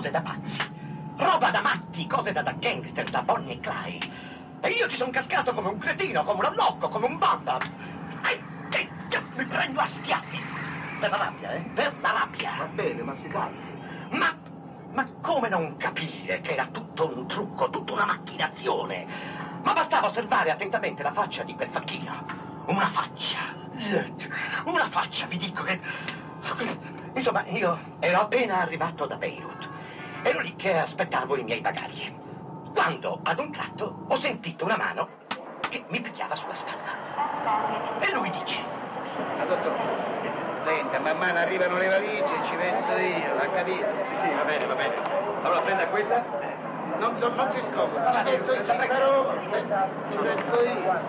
Cose da pazzi. Roba da matti, cose da, da gangster, da Bonnie e Clyde. E io ci sono cascato come un cretino, come un allocco, come un banda. Ai, che, che, mi prendo a schiaffi. Per la rabbia, eh? Per la rabbia. Va bene, ma si calmi. Ma, ma come non capire che era tutto un trucco, tutta una macchinazione? Ma bastava osservare attentamente la faccia di quel facchino. Una faccia. Una faccia, vi dico che... Insomma, io ero appena arrivato da Beirut. Ero lì che aspettavo i miei bagagli. Quando, ad un tratto, ho sentito una mano che mi picchiava sulla spalla. E lui dice... Ma dottore, senta, man mano arrivano le valigie, ci penso io, ha capito? Sì, va bene, va bene. Allora prenda questa. Non, so, non si scomodi, ci penso io, ci farò, ci penso io.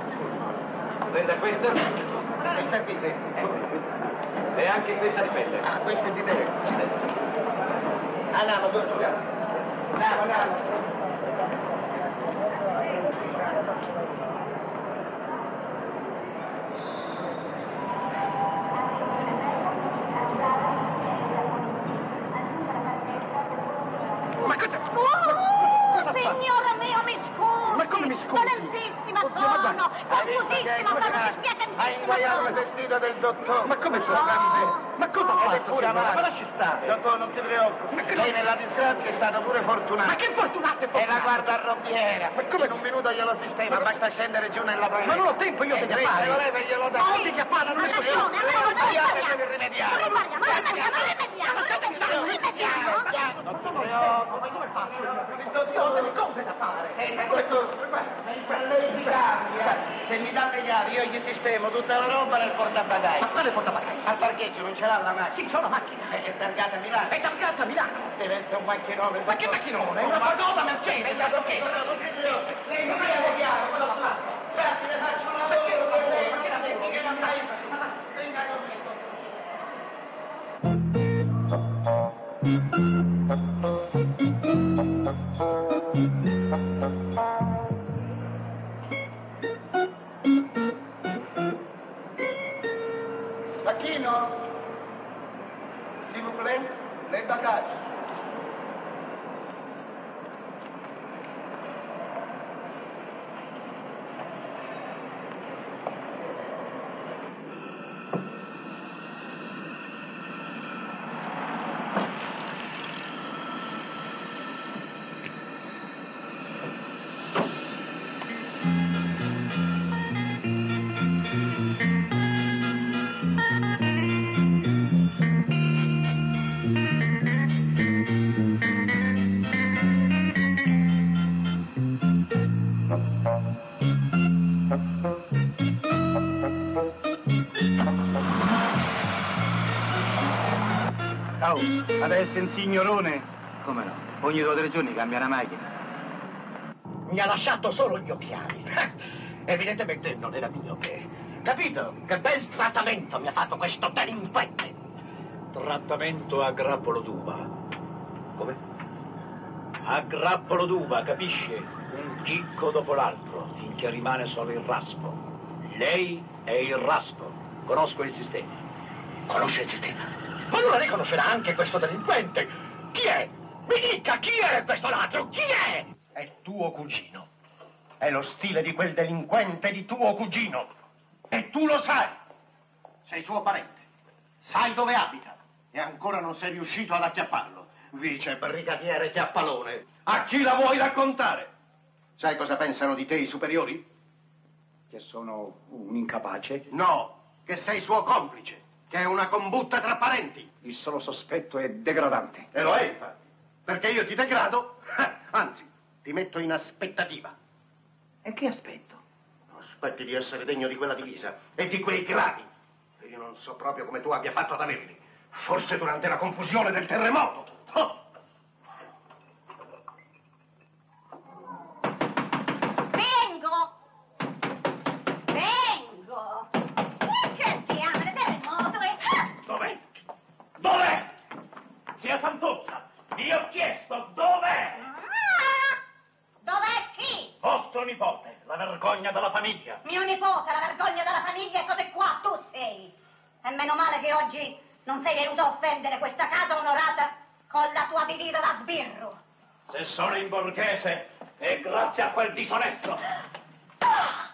Prenda questa. Questa qui, sì. E anche questa di pelle. Ah, questa è di te, ci penso. Andiamo, dottore. Andiamo, andiamo. Ma cosa... Oh, signore mio, mi scusi. Ma come mi scusi? Valentissima Oddio, ma sono. guarda- Confusissima, sono Ha dispiacentissima inguaiato vestito del dottore. Ma come sono? Ma cosa ha Ed è fatto, pure signora? amaro. Ma lasci stare. Dottore, non si preoccupi. Lei nella disgrazia è stato pure fortunato. Ma che fortunato e E la fortunato? guardarobiera. Ma come in un minuto glielo sistema? Basta scendere giù nella panetta. Ma non ho tempo io Eh, di chiappare. essere lei che glielo dà. Non di chiappare, non Ha mi ragione, allora noi Rimediare, ripariamo. deve rimediare. Noi ripariamo, noi ripariamo, noi rimediamo, noi ripariamo, noi rimediamo. Non si preoccupi. come faccio? Io ho delle cose da fare. Eh, questo, mentre lei si cambia, se mi dà le chiavi io gli sistemo tutta la roba nel portabagagli. Ma quale portabagagli? Al parcheggio non ce l'ha la macchina. Sì, c'ho la macchina. Eh, È targata a Milano. È targata a Milano. Deve essere un macchinone. Ma che macchinone? È una pagoda Mercedes. Ma che... Lei non è chiaro, cosa fa? Guardi, le faccio un lavoro per lei, ma che la metti che non mai... Venga con me. Macchino? bem? Vem pra cá. Adesso un signorone? Come no? Ogni due o tre giorni cambia una macchina. Mi ha lasciato solo gli occhiali. Evidentemente non era mio che... Capito? Che bel trattamento mi ha fatto questo delinquente. Trattamento a grappolo d'uva. Come? A grappolo d'uva, capisce? Un chicco dopo l'altro, finché rimane solo il raspo. Lei è il raspo. Conosco il sistema. Conosce il sistema? Ma allora lei conoscerà anche questo delinquente. Chi è? Mi dica chi è questo ladro? Chi è? È tuo cugino. È lo stile di quel delinquente di tuo cugino. E tu lo sai. Sei suo parente. Sai dove abita. E ancora non sei riuscito ad acchiapparlo. Vice brigadiere Chiappalone. A chi la vuoi raccontare? Sai cosa pensano di te i superiori? Che sono un incapace. No, che sei suo complice. Che è una combutta tra parenti. Il solo sospetto è degradante. E lo è, infatti. Perché io ti degrado, anzi, ti metto in aspettativa. E che aspetto? Aspetti di essere degno di quella divisa e di quei gradi. E io non so proprio come tu abbia fatto ad averli. Forse durante la confusione del terremoto. Oh! Chiesto dov'è? Ah! Dov'è chi? Vostro nipote, la vergogna della famiglia. Mio nipote, la vergogna della famiglia, che qua tu sei. E meno male che oggi non sei venuto a offendere questa casa onorata con la tua bevita da sbirro. Se sono in borghese è grazie a quel disonesto. Ah,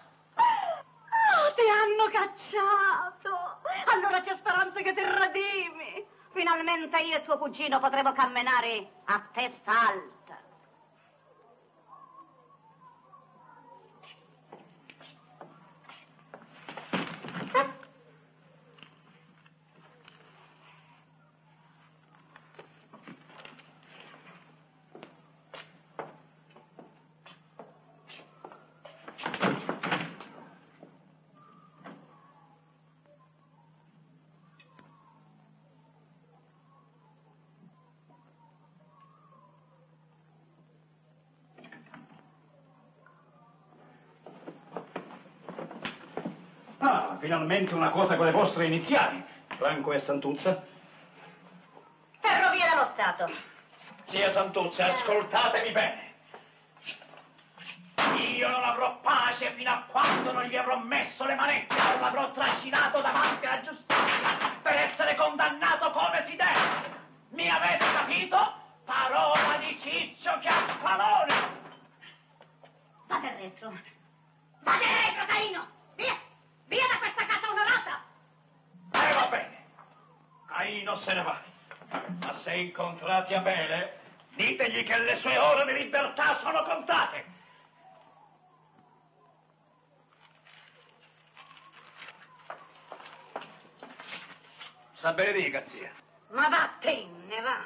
ti hanno cacciato. Allora c'è speranza che ti radimi. Finalmente io e tuo cugino potremo camminare a testa alta. Ah, finalmente una cosa con le vostre iniziali. Franco e Santuzza. Ferrovia dello Stato. Zia Santuzza, ascoltatemi bene. Io non avrò pace fino a quando non gli avrò messo le manette, non l'avrò trascinato davanti alla giustizia per essere condannato come si deve. Mi avete capito? Parola di Ciccio Chiappalone. Vada dentro. Vada dentro, Caino. Via. Via da questa casa onorata. E va bene. Caino se ne va. Ma se incontrate Abele, ditegli che le sue ore di libertà sono contate. Sa benedica, zia. Ma vattene, va.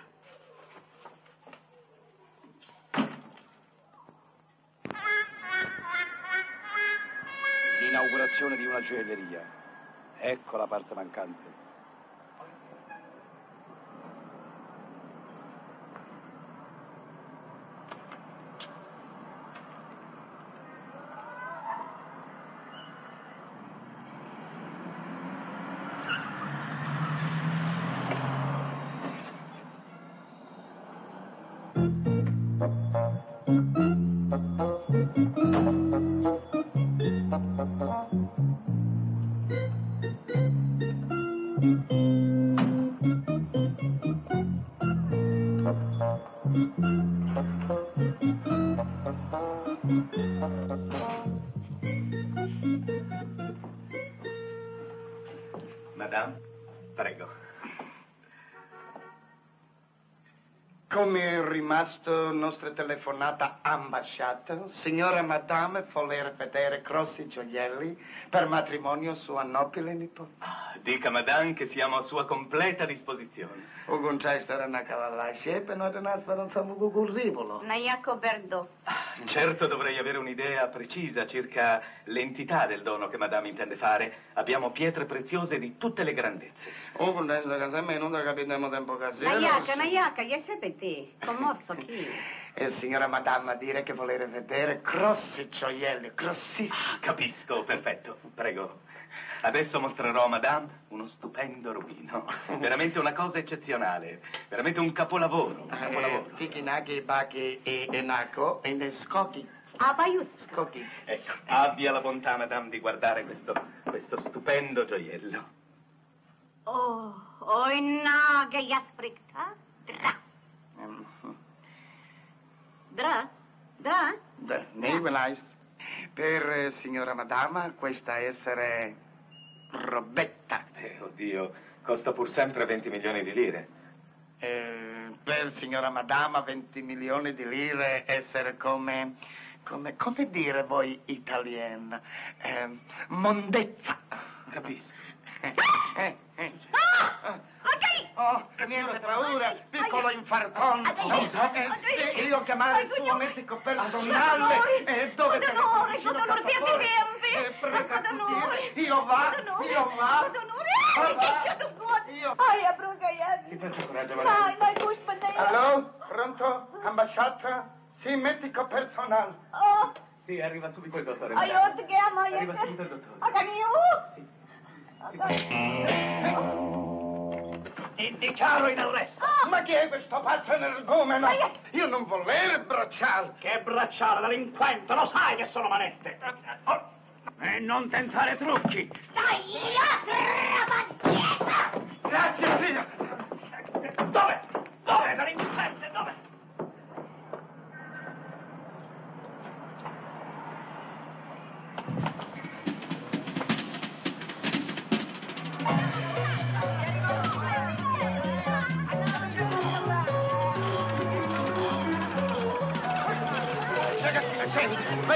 L'inaugurazione di una gioielleria. Ecco la parte mancante. Rimasto nostra telefonata ambasciata, signora Madame vuole vedere grossi gioielli per matrimonio sua nobile nipote. Dica, madame, che siamo a sua completa disposizione. Ugun scepe, noi non aspettano gugu rivolo. Na jako berdo. Certo dovrei avere un'idea precisa circa l'entità del dono che Madame intende fare. Abbiamo pietre preziose di tutte le grandezze. Oh, se me non capitiamo tempo casino. Maiaca, maiaca, io sempre te. Commorso chi? Eh, signora Madame, dire che volere vedere grossi gioielli, grossissimi. Capisco, perfetto. Prego. Adesso mostrerò a Madame uno stupendo rubino. Veramente una cosa eccezionale. Veramente un capolavoro. Un capolavoro. Eh, Tikinaki, Baki e Enako e ne Scocchi. Abaiut. Scocchi. Ecco, abbia la bontà, Madame, di guardare questo, questo stupendo gioiello. Oh, oi na, che ja sprikta. Dra. Dra? Dra? Beh, Nebenheist. Per eh, signora Madama, questa essere robetta. Eh, oddio, costa pur sempre 20 milioni di lire. Eh, per signora Madama 20 milioni di lire essere come, come, come dire voi italiana, eh, mondezza. Capisco. Eh, eh. Ah! Oh, niente paura, piccolo infartone. Eh, sì, io chiamare il suo medico personale. E dove te onore, con onore, siete tempi. Eh, prega tutti. Io va, Con onore. io va. Che. Io- Ai, abruga, Si faccia coraggio, Ai, Madame. mai guspande. Allo, pronto? Ambasciata? Sì, medico personale. Oh, Sì, arriva subito il dottore. ai, Madame. od, che ama, Arriva subito il dottore. Aganiu. Ti dichiaro in arresto. Ma chi è questo pazzo energumeno? Ma io- Io non volere bracciare. Che bracciale, delinquente, lo sai che sono manette. Oh, E non tentare trucchi. Stai là, trabandiera. Grazie, signor. Dove? Dove, delinquente,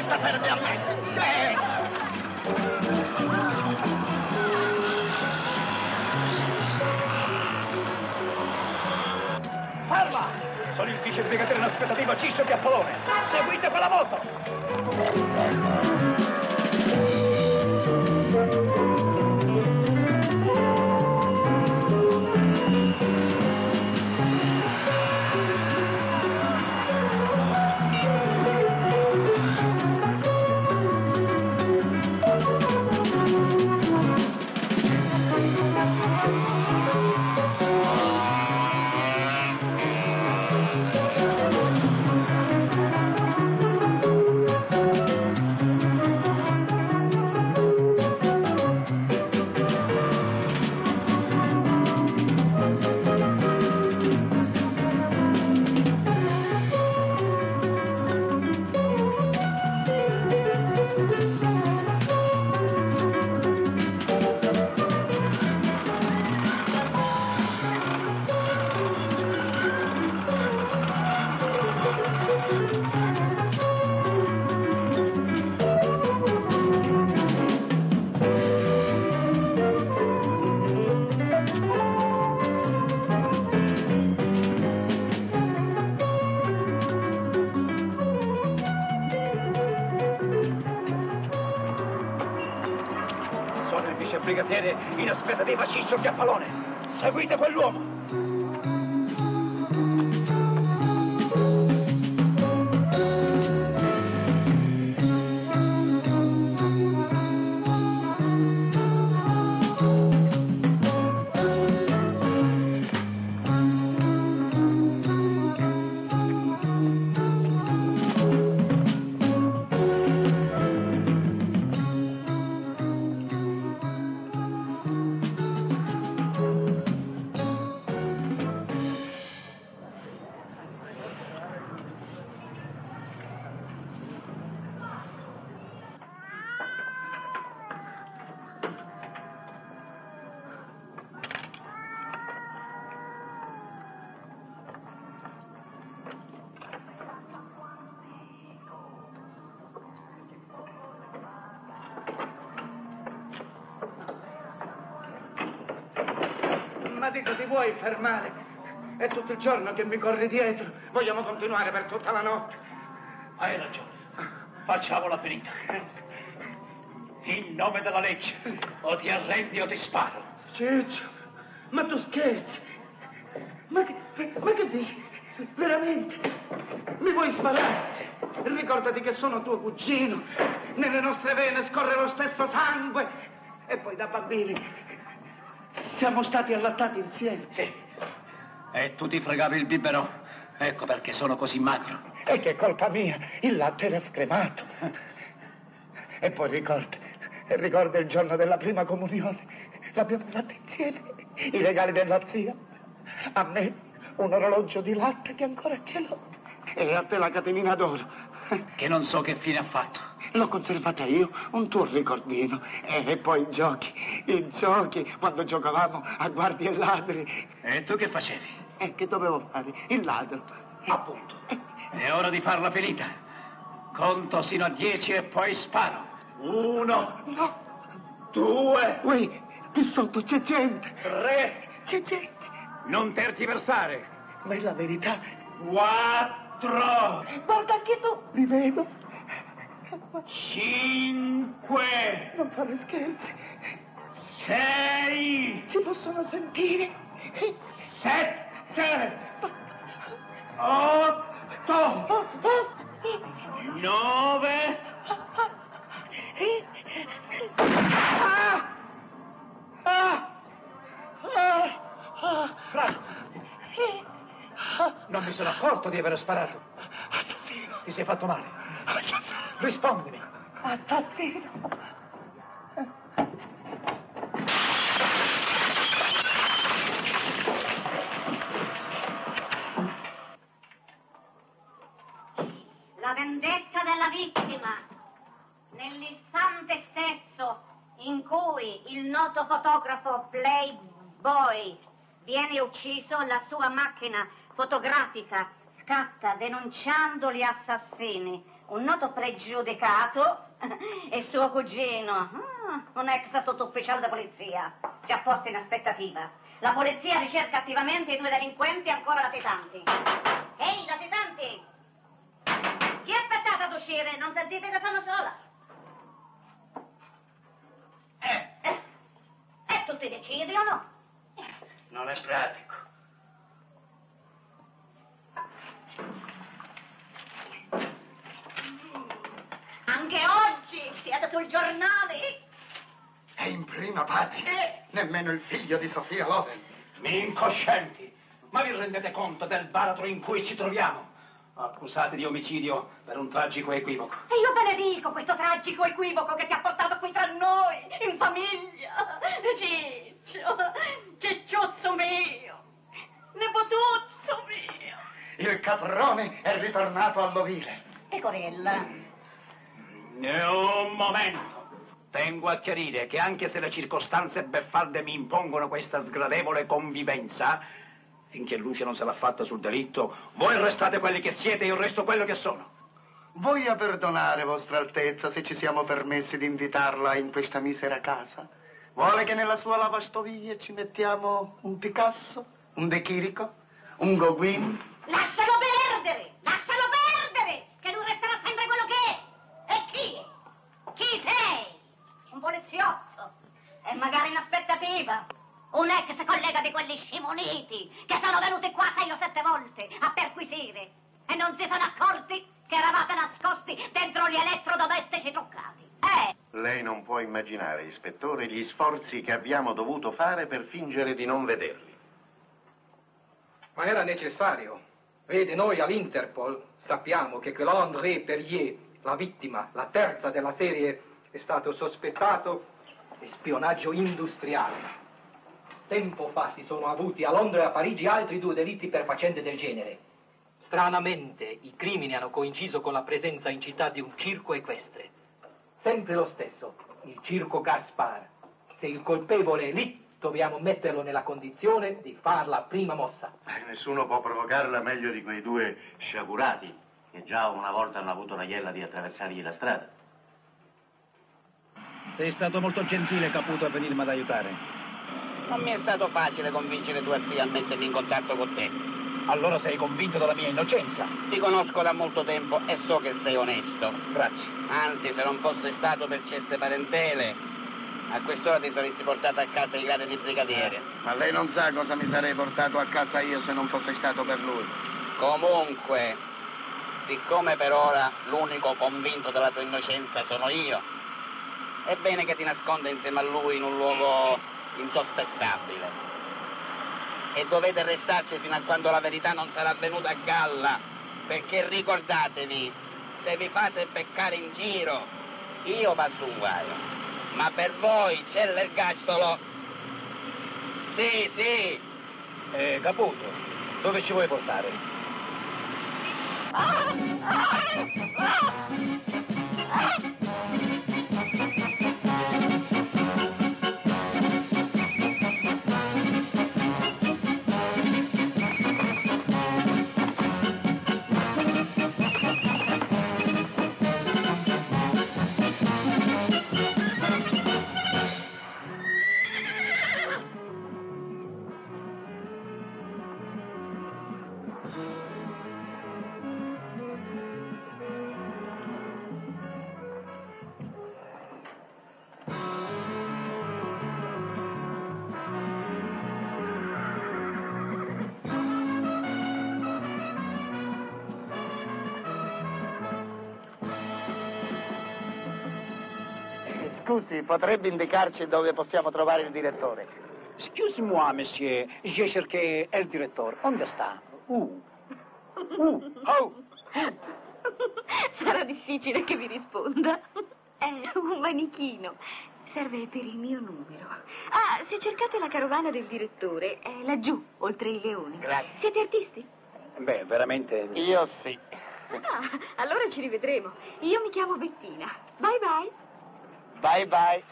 Questa serve a me. Sì. Ferma! Sono il vice brigadiere in aspettativa Ciscio di Apollone. Seguite quella moto. Aspettativa Ciscio di Apollone. Seguite quell'uomo. Il giorno che mi corri dietro. Vogliamo continuare per tutta la notte. Hai ragione. Facciamo la finita. In nome della legge, o ti arrendi o ti sparo. Ciccio, ma tu scherzi? Ma che, ma che dici? Veramente? Mi vuoi sparare? Ricordati che sono tuo cugino. Nelle nostre vene scorre lo stesso sangue. E poi da bambini siamo stati allattati insieme. Sì. E tu ti fregavi il biberò. Ecco perché sono così magro. E che colpa mia, il latte era scremato. E poi ricorda, ricorda il giorno della prima comunione. L'abbiamo fatta insieme, i regali della zia. A me un orologio di latte che ancora ce l'ho. E a te la catenina d'oro. Che non so che fine ha fatto. L'ho conservata io, un tuo ricordino. E poi i giochi, i giochi, quando giocavamo a guardie e ladri. E tu che facevi? E che dovevo fare? Il ladro. Appunto. È ora di farla finita. Conto sino a dieci e poi sparo. Uno, No, due, Ui, qui sotto c'è gente. tre, C'è gente. non tergiversare. Ma è la verità. Quattro, Guarda anche tu. Li vedo. cinque, Non fare scherzi. sei, Ci possono sentire. sette, otto, nove! Ah! Ah! Ah! Franco, non mi sono accorto di aver sparato. Assassino! Ti sei fatto male. Assassino! Rispondimi. Assassino! La vendetta della vittima. Nell'istante stesso in cui il noto fotografo Playboy viene ucciso, la sua macchina fotografica scatta denunciando gli assassini. Un noto pregiudicato e suo cugino, ah, un ex sottufficiale di polizia, già posto in aspettativa. La polizia ricerca attivamente i due delinquenti ancora latitanti. Ehi, latitanti! Chi è aspettato ad uscire? Non sentite che sono sola? Eh, Eh, e tu ti decidi o no? non è pratico. Anche oggi siete sul giornale. È in prima pagina. Eh. Nemmeno il figlio di Sofia Loren. Incoscienti, ma vi rendete conto del baratro in cui ci troviamo? Accusati di omicidio per un tragico equivoco. E io benedico questo tragico equivoco che ti ha portato qui tra noi, in famiglia. Ciccio, cicciuzzo mio, nepotuzzo mio. Il caprone è ritornato all'ovile. Pecorella, E un momento. Tengo a chiarire che anche se le circostanze beffarde mi impongono questa sgradevole convivenza, finché luce non se l'ha fatta sul delitto, voi restate quelli che siete e il resto quello che sono. Voglia perdonare, Vostra Altezza, se ci siamo permessi di invitarla in questa misera casa? Vuole che nella sua lavastoviglie ci mettiamo un Picasso, un De Chirico, un Gauguin? lascialo perdere, lascialo perdere, che lui resterà sempre quello che è. E chi? Chi sei? Un poliziotto. E magari in aspettativa. Un ex collega di quelli scimuniti che sono venuti qua sei o sette volte a perquisire e non si sono accorti che eravate nascosti dentro gli elettrodomestici truccati. Eh, Lei non può immaginare, ispettore, gli sforzi che abbiamo dovuto fare per fingere di non vederli. Ma era necessario. Vede, noi all'Interpol sappiamo che quell'André Perrier, la vittima, la terza della serie, è stato sospettato di spionaggio industriale. Tempo fa si sono avuti a Londra e a Parigi altri due delitti per faccende del genere. Stranamente, i crimini hanno coinciso con la presenza in città di un circo equestre. Sempre lo stesso, il circo Gaspar. Se il colpevole è lì, dobbiamo metterlo nella condizione di far la prima mossa. Eh, Nessuno può provocarla meglio di quei due sciagurati che già una volta hanno avuto la iella di attraversargli la strada. Sei stato molto gentile, Caputo, a venirmi ad aiutare. Non mi è stato facile convincere tua zia a mettermi in contatto con te. Allora sei convinto della mia innocenza? Ti conosco da molto tempo e so che sei onesto. Grazie. Anzi, se non fosse stato per certe parentele, a quest'ora ti saresti portato a casa i gradi di brigadiere. Ma lei non sa cosa mi sarei portato a casa io se non fosse stato per lui. Comunque, siccome per ora l'unico convinto della tua innocenza sono io, è bene che ti nasconda insieme a lui in un luogo insospettabile. E dovete restarci fino a quando la verità non sarà venuta a galla, perché ricordatevi, se vi fate beccare in giro, io passo un guaio. Ma per voi c'è l'ergastolo. Sì, sì. Eh, Caputo, dove ci vuoi portare? Eh, Scusi, potrebbe indicarci dove possiamo trovare il direttore? Excuse-moi, monsieur, j'ai cherché il direttore. Dove sta? Uh. Uh. Oh. Sarà difficile che vi risponda. È un manichino. Serve per il mio numero. Ah, se cercate la carovana del direttore, è laggiù, oltre i leoni. Grazie. Siete artisti? Beh, veramente... Io sì. Ah, allora ci rivedremo. Io mi chiamo Bettina. Bye bye. Bye bye.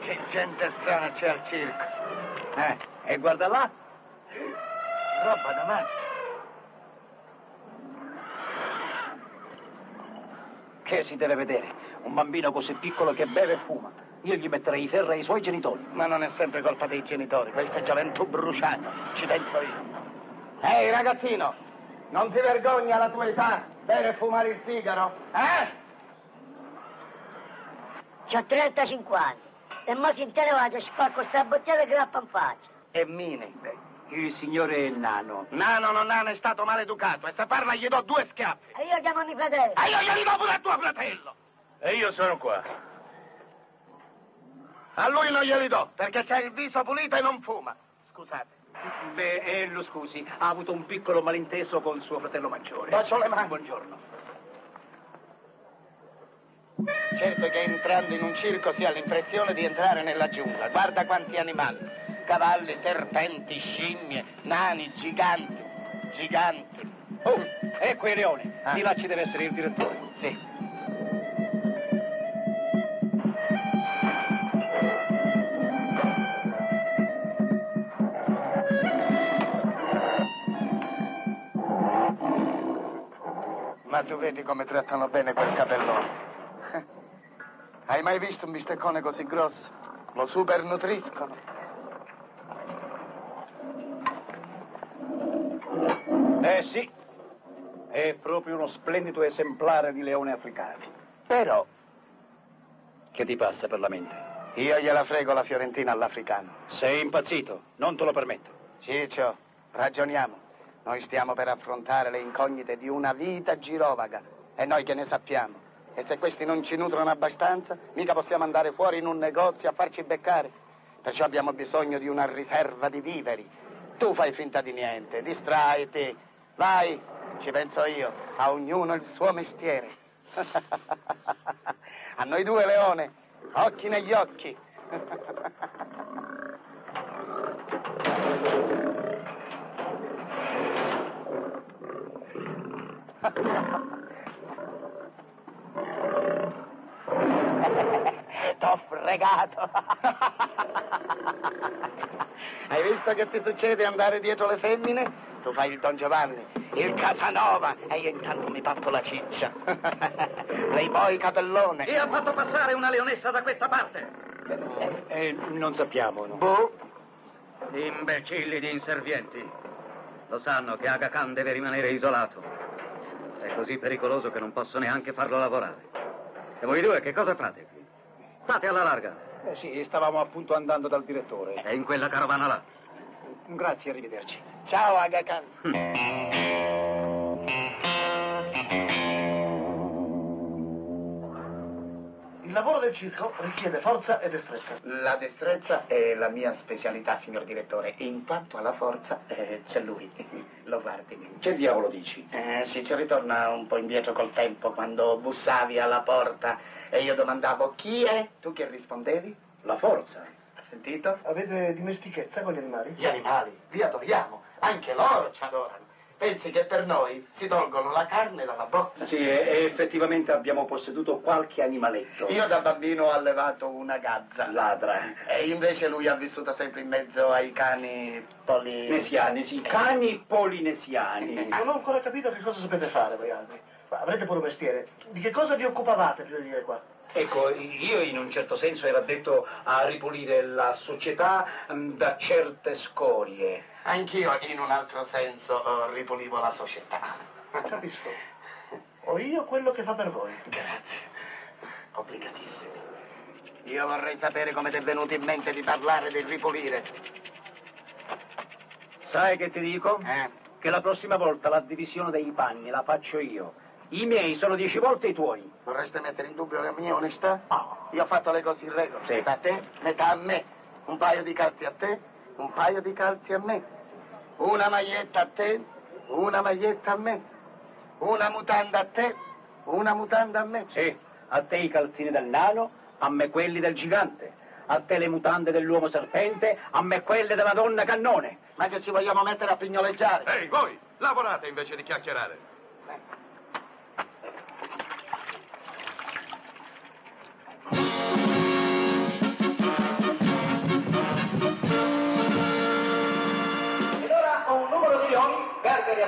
Che gente strana c'è al circo. Eh, e guarda là. Roba da matti. Che si deve vedere? Un bambino così piccolo che beve e fuma. Io gli metterei i ferri ai suoi genitori. Ma non è sempre colpa dei genitori, questa è gioventù bruciata, ci penso io. Ehi ragazzino, non ti vergogni alla tua età bere e fumare il sigaro? Eh? C'ho 35 anni. E mo si vado, spacco sta bottiglia e grappa in faccia. E Mini. Il signore Nano. Nano non nano è stato maleducato e se parla gli do due schiaffi. E io chiamo mio fratello. E io glieli do pure a tuo fratello. E io sono qua. A lui non glieli do, perché c'ha il viso pulito e non fuma. Scusate. Beh, eh, lo scusi, ha avuto un piccolo malinteso con suo fratello maggiore. Bacio le mani. Buongiorno. Certo che entrando in un circo si ha l'impressione di entrare nella giungla. Guarda quanti animali. Cavalli, serpenti, scimmie, nani, giganti. Giganti. Oh, ecco il leone. Ah. Di là ci deve essere il direttore. Sì. Tu vedi come trattano bene quel capellone. Hai mai visto un bisteccone così grosso? Lo super nutriscono. Eh sì, è proprio uno splendido esemplare di leone africano. Però Che ti passa per la mente? io gliela frego la fiorentina all'africano. Sei impazzito, non te lo permetto. Ciccio, ragioniamo. Noi stiamo per affrontare le incognite di una vita girovaga. E noi che ne sappiamo? E se questi non ci nutrono abbastanza, mica possiamo andare fuori in un negozio a farci beccare. Perciò abbiamo bisogno di una riserva di viveri. Tu fai finta di niente, distraiti. Vai, ci penso io, a ognuno il suo mestiere. a noi due, Leone, occhi negli occhi. T'ho fregato. Hai visto che ti succede andare dietro le femmine? tu fai il Don Giovanni, il Casanova e io intanto mi pappo la ciccia. Playboy capellone. Chi ha fatto passare una leonessa da questa parte? Eh, non sappiamo, no? Boh, Imbecilli di inservienti. Lo sanno che Aga Khan deve rimanere isolato. È così pericoloso che non posso neanche farlo lavorare. E voi due che cosa fate qui? State alla larga. Eh sì, stavamo appunto andando dal direttore. È in quella carovana là. Grazie, arrivederci. ciao Aga Khan. Il lavoro del circo richiede forza e destrezza. La destrezza è la mia specialità, signor direttore. In quanto alla forza, eh, c'è lui. Lo guardi. Che diavolo dici? Eh, sì, ci ritorna un po' indietro col tempo, quando bussavi alla porta e io domandavo chi è, tu che rispondevi? La forza. Ha sentito? Avete dimestichezza con gli animali? Gli animali, li adoriamo, anche loro ci adorano. Pensi che per noi si tolgono la carne dalla bocca? Sì, e effettivamente abbiamo posseduto qualche animaletto. Io da bambino ho allevato una gazza. Ladra. E invece lui ha vissuto sempre in mezzo ai cani poli... Nesiani, sì, cani polinesiani. Non ho ancora capito che cosa sapete fare voi altri. Ma avrete pure un mestiere. Di che cosa vi occupavate prima di venire qua? Ecco, io in un certo senso ero addetto a ripulire la società mm, da certe scorie. Anch'io in un altro senso eh, ripulivo la società. Capisco. Ho io quello che fa per voi. Grazie. Obbligatissimi. Io vorrei sapere come ti è venuto in mente di parlare del ripulire. Sai che ti dico? Eh? Che la prossima volta la divisione dei panni la faccio io. I miei sono dieci volte i tuoi. Vorreste mettere in dubbio la mia onestà? Io ho fatto le cose in regola. Sì. Metà a te, metà a me. Un paio di calzi a te, un paio di calzi a me. Una maglietta a te, una maglietta a me. Una mutanda a te, una mutanda a me. Sì, a te i calzini del nano, a me quelli del gigante. A te le mutande dell'uomo serpente, a me quelle della donna cannone. Ma che ci vogliamo mettere a pignoleggiare? Ehi, voi, lavorate invece di chiacchierare.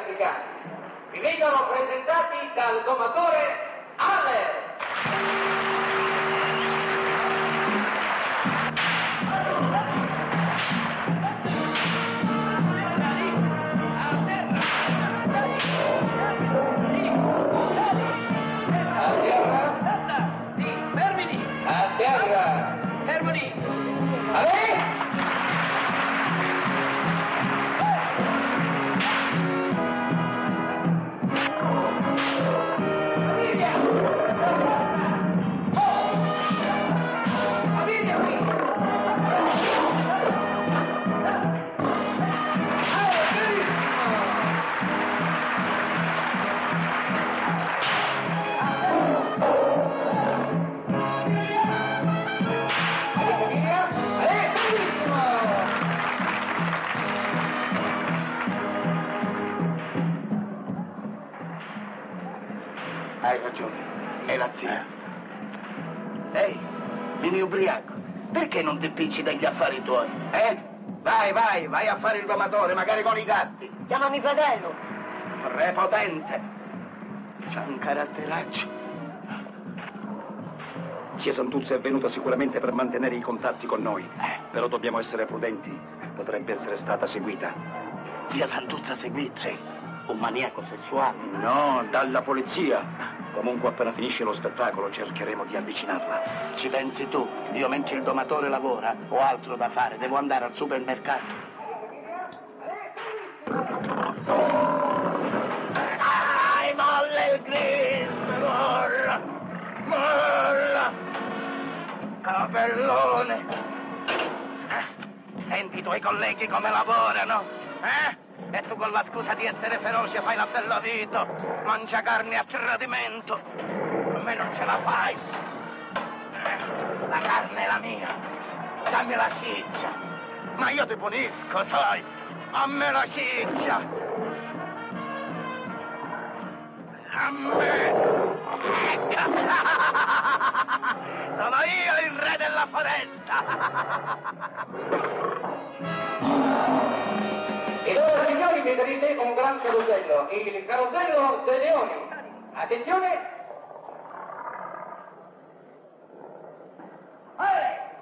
Africani. Vi vengono presentati dal domatore Alex. Vieni ubriaco. Perché non ti picci dagli affari tuoi? Eh? Vai, vai, vai a fare il domatore, magari con i gatti. Chiamami fratello. Prepotente. C'ha un caratteraccio. Zia Santuzza è venuta sicuramente per mantenere i contatti con noi. Però dobbiamo essere prudenti. Potrebbe essere stata seguita. Zia Santuzza seguita? Sì. Un maniaco sessuale? No, dalla polizia. Comunque appena finisce lo spettacolo cercheremo di avvicinarla. Ci pensi tu? Io mentre il domatore lavora ho altro da fare, devo andare al supermercato. Dai, molla il gris, molla, molla, capellone. Eh, Senti i tuoi colleghi come lavorano, eh? E tu con la scusa di essere feroce fai l'appellodito, mangia carne a tradimento. Con me non ce la fai. La carne è la mia. Dammi la ciccia. Ma io ti punisco, sai. A me la ciccia. A me. Sono io il re della foresta. Ed ora, signori, vedrete un carosello, il carosello dei leoni. Attenzione! Così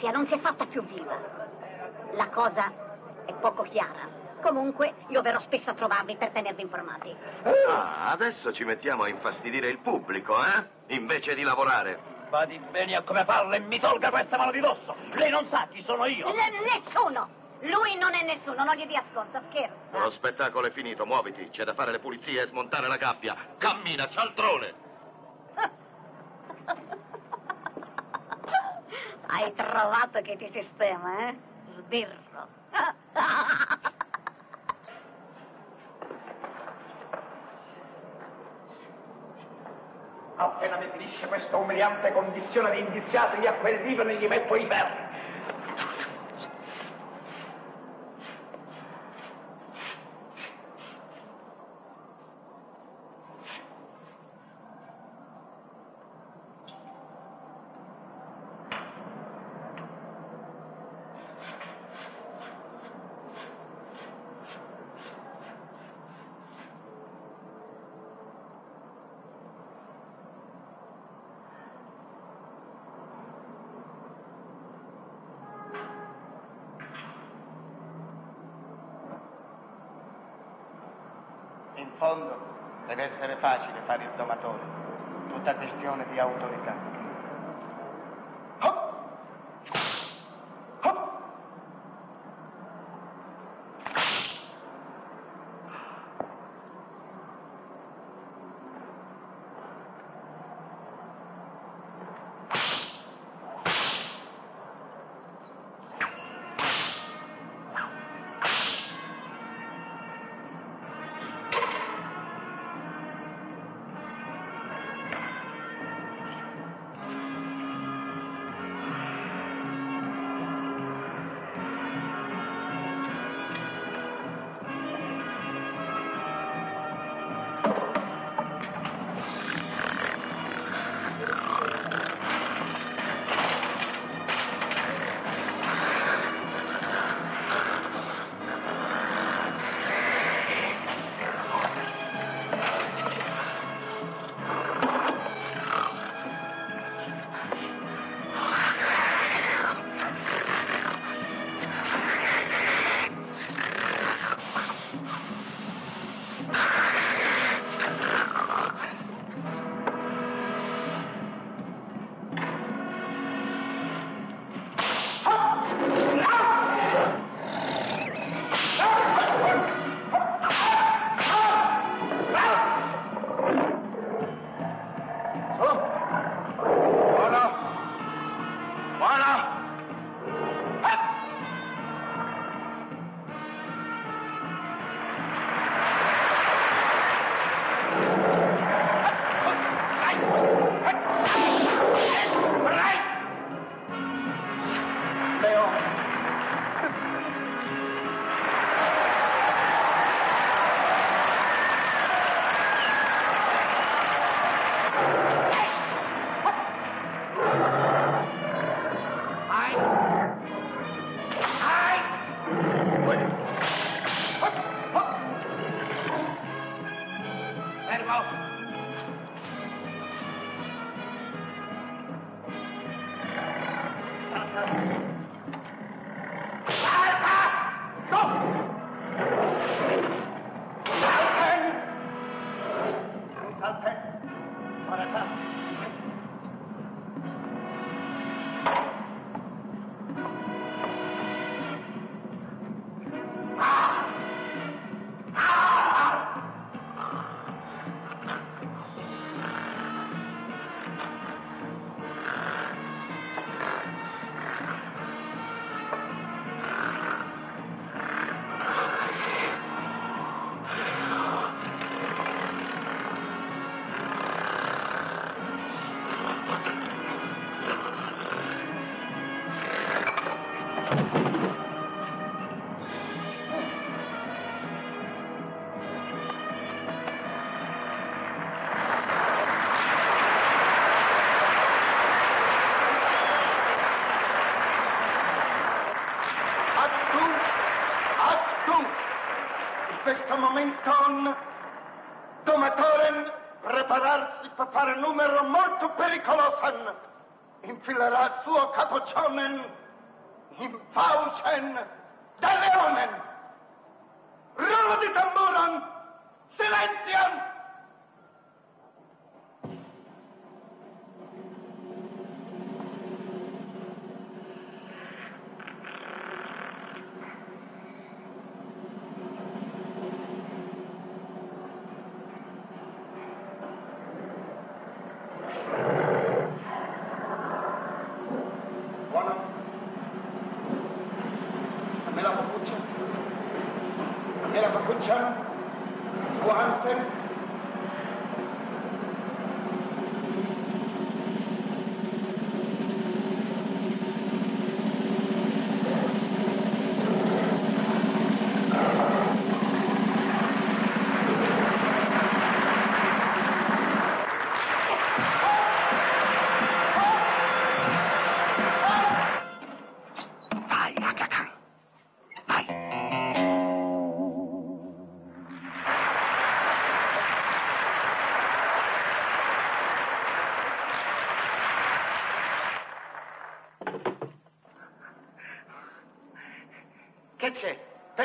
la polizia non si è fatta più viva. La cosa è poco chiara. Comunque, io verrò spesso a trovarvi per tenervi informati. Ah, adesso ci mettiamo a infastidire il pubblico, eh? Invece di lavorare. Badi bene a come parla e mi tolga questa mano di dosso. Lei non sa chi sono io. N- nessuno! Lui non è nessuno, non gli dia ascolto, scherzo. Lo spettacolo è finito, muoviti. C'è da fare le pulizie e smontare la gabbia. Cammina, cialtrone! Hai trovato che ti sistema, eh? Sbirro. Appena mi finisce questa umiliante condizione di indiziato, io a quel libro gli metto i ferri. In fondo deve essere facile fare il domatore. Tutta questione di autorità. Questo momento Domatoren prepararsi per fare numero molto pericoloso. Infilerà il suo capoccione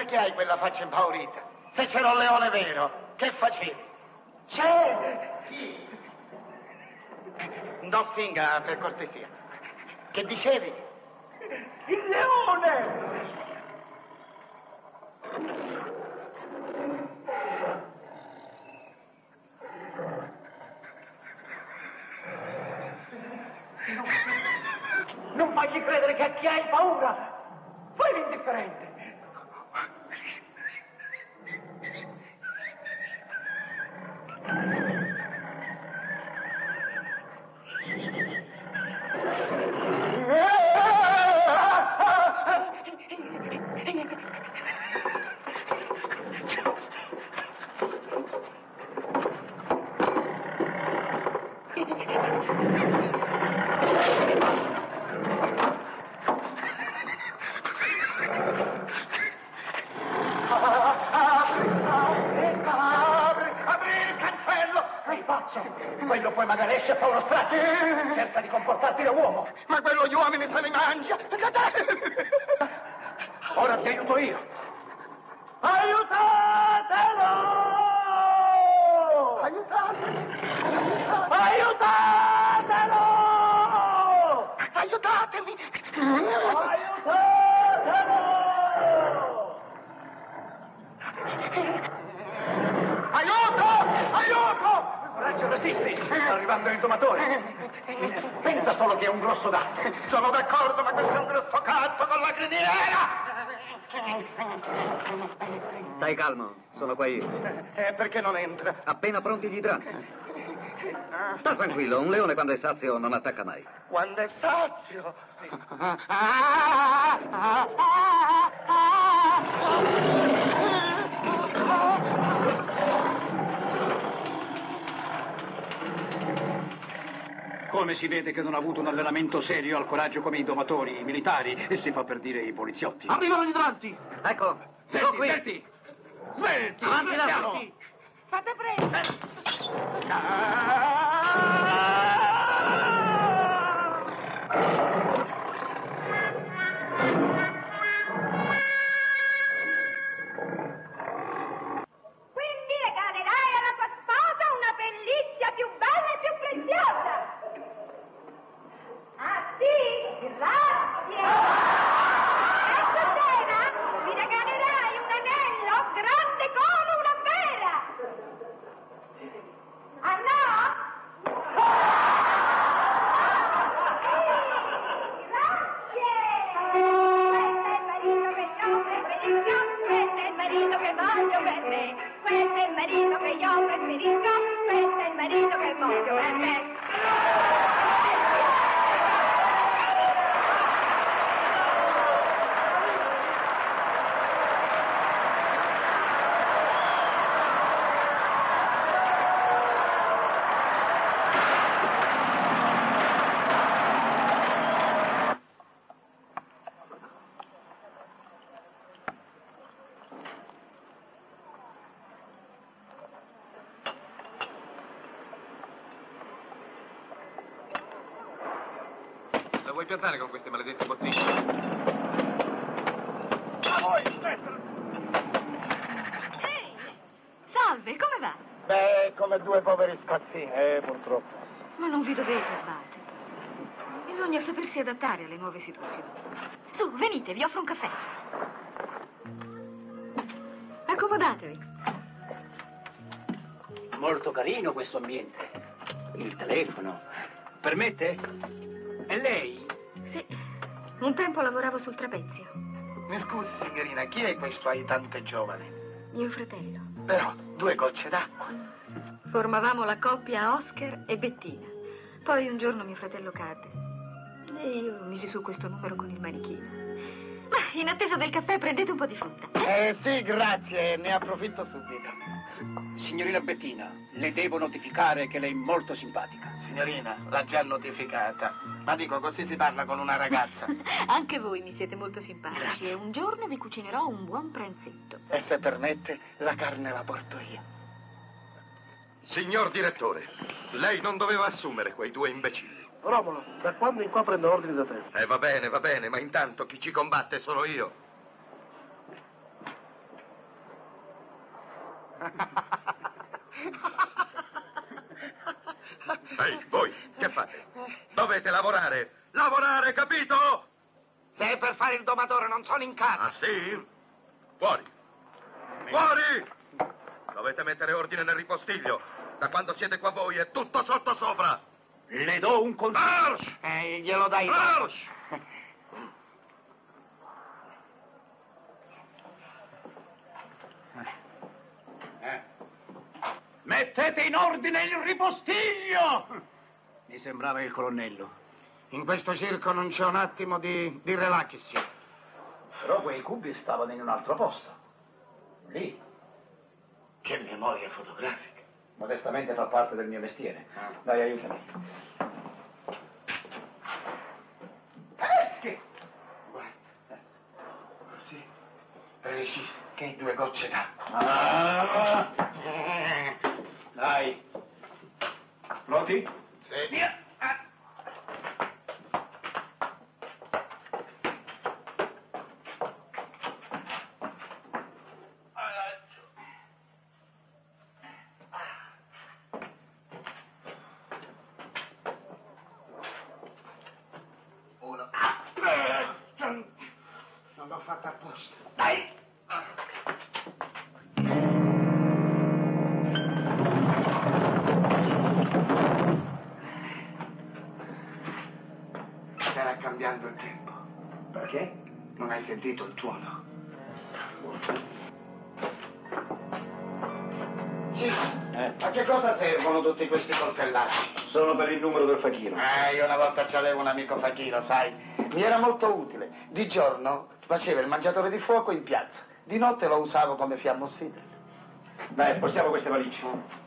Perché hai quella faccia impaurita? Se c'era un leone vero, che facevi? C'è! Non spinga, per cortesia. Che dicevi? Il leone! Non fagli credere che, che hai paura! Fai l'indifferente! Apri, apri il cancello! Sei pazzo! Quello poi magari esce e fa uno straccio! Cerca di comportarti da uomo! Ma quello gli uomini se li mangia! Ora ti aiuto io! Aiutatelo! Aiutatelo! Aiutatelo! Aiutatemi! Aiuto! Aiuto! Coraggio, resisti! Sta arrivando il domatore! Pensa solo che è un grosso gatto! Sono d'accordo, ma questo è un grosso cazzo con la criniera! Stai calmo, sono qua io. Eh, perché non entra? Appena pronti gli idranti. Sta tranquillo, un leone quando è sazio non attacca mai. Quando è sazio. Come si vede che non ha avuto un allenamento serio al coraggio come i domatori, i militari, e si fa per dire i poliziotti. Arrivano gli idranti! Ecco, Svelti, svelti! Svelti! Avanti, sveltiamo! Avanti. Fate presto! Quindi vuoi piantare con queste maledette bottiglie? A voi! Salve, come va? Beh, come due poveri spazzini. Eh, purtroppo. Ma non vi dovete abbattere. Bisogna sapersi adattare alle nuove situazioni. Su, venite, vi offro un caffè. Accomodatevi. Molto carino questo ambiente. Il telefono. Permette? Un tempo lavoravo sul trapezio. Mi scusi, signorina, chi è questo aiutante giovane? Mio fratello. Però, due gocce d'acqua. Formavamo la coppia Oscar e Bettina. Poi un giorno mio fratello cadde. E io misi su questo numero con il manichino. Ma in attesa del caffè prendete un po' di frutta. Eh sì, grazie, ne approfitto subito. Signorina Bettina, le devo notificare che lei è molto simpatica. Signorina, l'ha già notificata. Ma dico, così si parla con una ragazza. Anche voi mi siete molto simpatici e un giorno vi cucinerò un buon pranzetto. E se permette, la carne la porto io. Signor direttore, lei non doveva assumere quei due imbecilli. Romolo, da quando in qua prendo ordini da te? Eh, va bene, va bene, ma intanto chi ci combatte sono io. Ehi, voi, che fate? Dovete lavorare. Lavorare, capito? Se è per fare il domatore, non sono in casa. Ah, sì? Fuori. Fuori! Dovete mettere ordine nel ripostiglio. Da quando siete qua voi è tutto sotto sopra. Le do un consiglio. Marsh! Eh, glielo dai. Marsh! Mettete in ordine il ripostiglio! Mi sembrava il colonnello. In questo circo non c'è un attimo di, di relax. Però quei cubi stavano in un altro posto. Lì. Che memoria fotografica. Modestamente fa parte del mio mestiere. Dai, aiutami. Che? Guarda. Così. Preciso. Che due gocce d'acqua. Ah. Dai. Pronti? Sì. Via. Per il numero del facchino. Eh, io una volta c'avevo un amico facchino, sai. Mi era molto utile. Di giorno faceva il mangiatore di fuoco in piazza. Di notte lo usavo come fiammossidere. Dai, spostiamo queste valigie.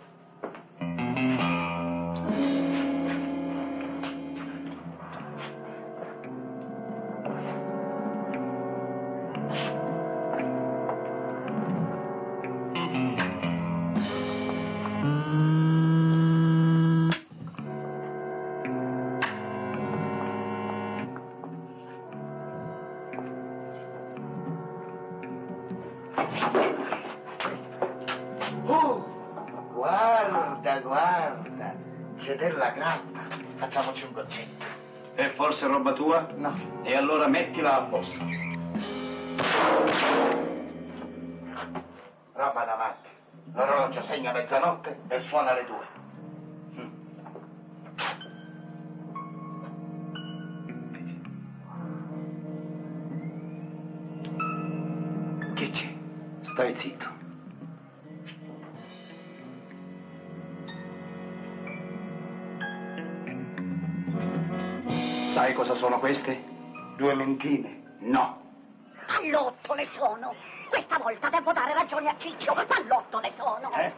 Della grappa. Facciamoci un goccetto. È forse roba tua? No. E allora mettila a posto. Roba da matti. L'orologio segna mezzanotte e suona le due. Cosa sono queste? Due mentine. No. All'otto ne sono. Questa volta devo dare ragione a Ciccio. All'otto ne sono. Eh?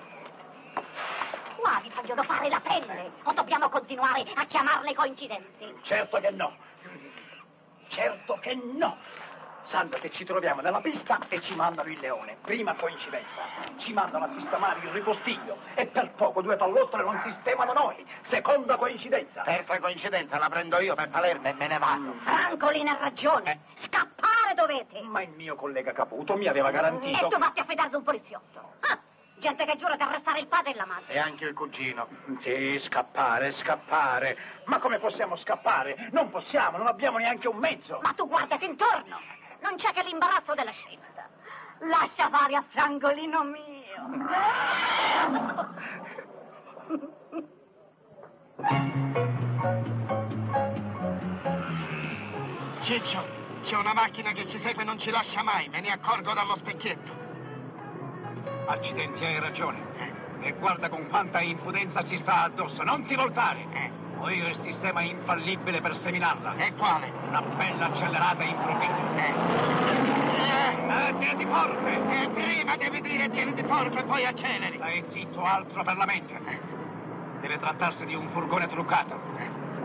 Qua vi vogliono fare la pelle. O dobbiamo continuare a chiamarle coincidenze? Certo che no. Certo che no. Sanno che ci troviamo nella pista e ci mandano il leone. Prima coincidenza, ci mandano a sistemare il ripostiglio e per poco due pallottole non sistemano noi. Seconda coincidenza. Terza coincidenza, la prendo io per Palermo e me ne vado. Francolino ha ragione. Scappare dovete. Ma il mio collega Caputo mi aveva E garantito... tu vatti a fedare un poliziotto. Ah, gente che giura di arrestare il padre e la madre. E anche il cugino. Sì, scappare, scappare. Ma come possiamo scappare? Non possiamo, non abbiamo neanche un mezzo. Ma tu guardati intorno. Non c'è che l'imbarazzo della scelta. Lascia fare a Frangolino mio. Ciccio, c'è una macchina che ci segue e non ci lascia mai, me ne accorgo dallo specchietto. Accidenti, hai ragione. E guarda con quanta impudenza ci sta addosso. Non ti voltare. Ho io il sistema infallibile per seminarla. E quale? Una bella accelerata improvvisa. Eh, tieniti forte. E prima devi dire tieniti forte e poi acceleri. Stai zitto, altro per la mente. Deve trattarsi di un furgone truccato.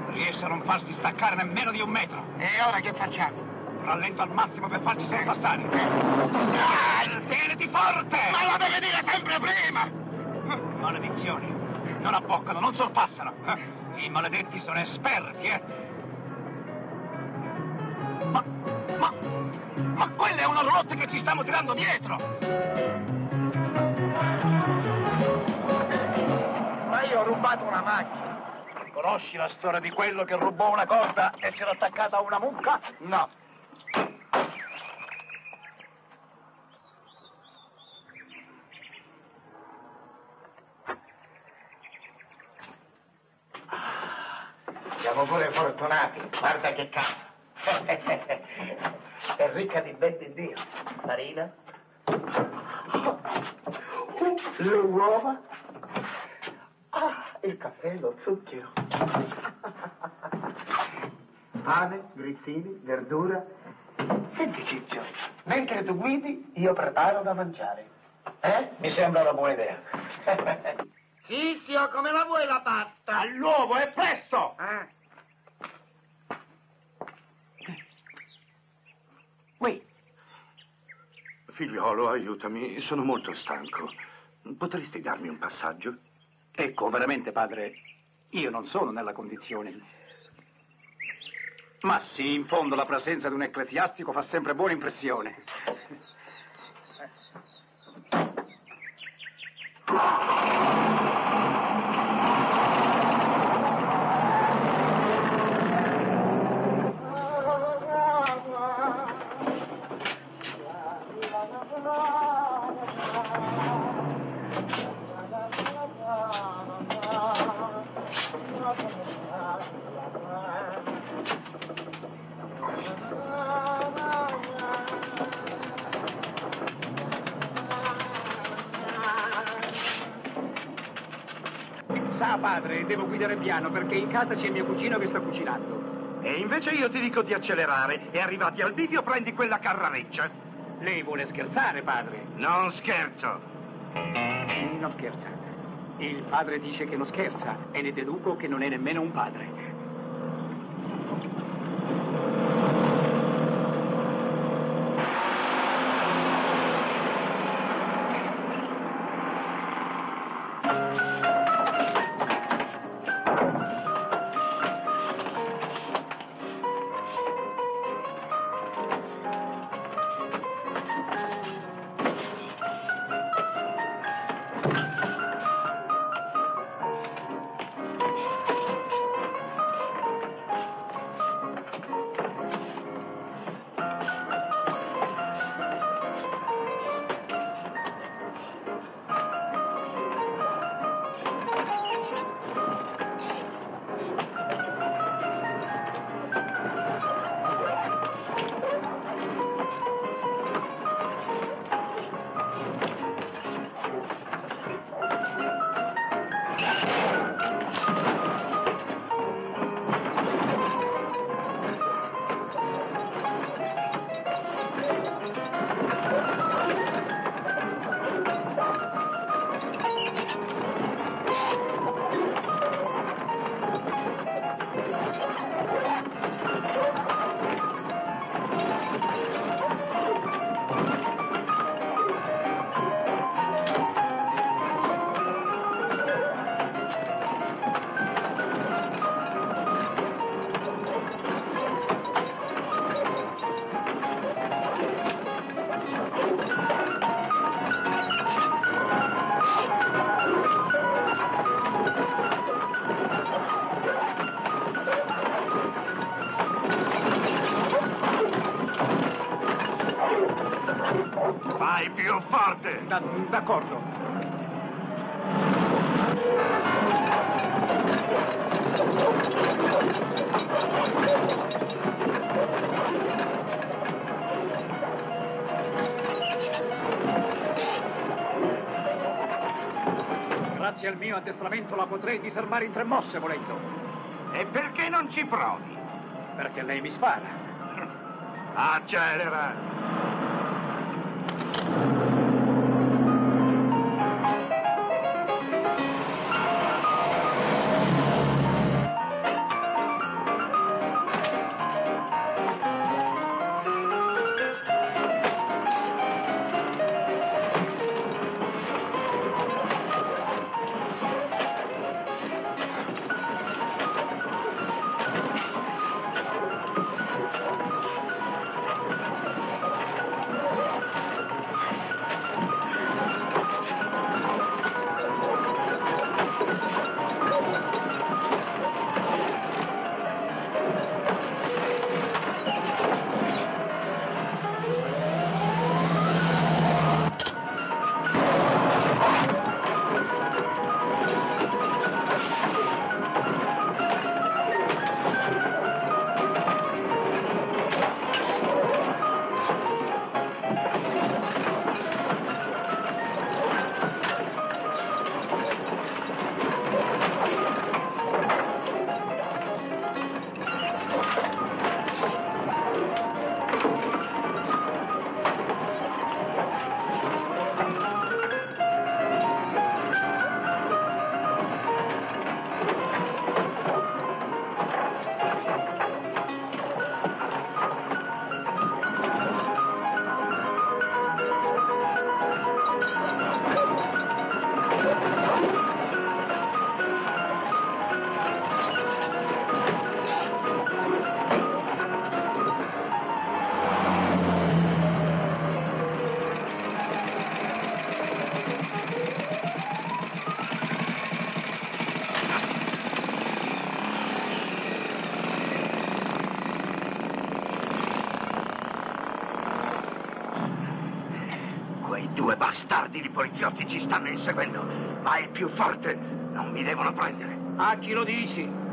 Riesce a non farsi staccare nemmeno di un metro. E ora che facciamo? Rallento al massimo per farci sorpassare. Ah, tieniti forte! Ma lo devi dire sempre prima! Maledizioni. Non abboccano, non sorpassano. I maledetti sono esperti, eh. Ma, ma, ma quella è una roulotte che ci stiamo tirando dietro. Ma io ho rubato una macchina. Conosci la storia di quello che rubò una corda e c'era attaccata a una mucca? No. Siamo pure fortunati, guarda che casa. È ricca di ben di Dio. Farina? Le uova? Ah, il caffè, lo zucchero. Pane, grizzini, verdura. Senti Ciccio, mentre tu guidi io preparo da mangiare. Eh? Mi sembra una buona idea. Sì, sì, come la vuoi la pasta? All'uovo, è presto! Ah. Qui. Figliolo, aiutami, sono molto stanco. Potresti darmi un passaggio? Ecco, veramente, padre, io non sono nella condizione. Ma sì, in fondo la presenza di un ecclesiastico fa sempre buona impressione. Piano perché in casa c'è mio cugino che sta cucinando. E invece io ti dico di accelerare e arrivati al bivio prendi quella carrareccia. Lei vuole scherzare, padre? Non scherzo. Non scherza. Il padre dice che non scherza e ne deduco che non è nemmeno un padre. Potrei disarmare in tre mosse, volendo. E perché non ci provi? Perché lei mi spara. Accelera! Di poliziotti ci stanno inseguendo, ma il più forte non mi devono prendere. A chi lo dici?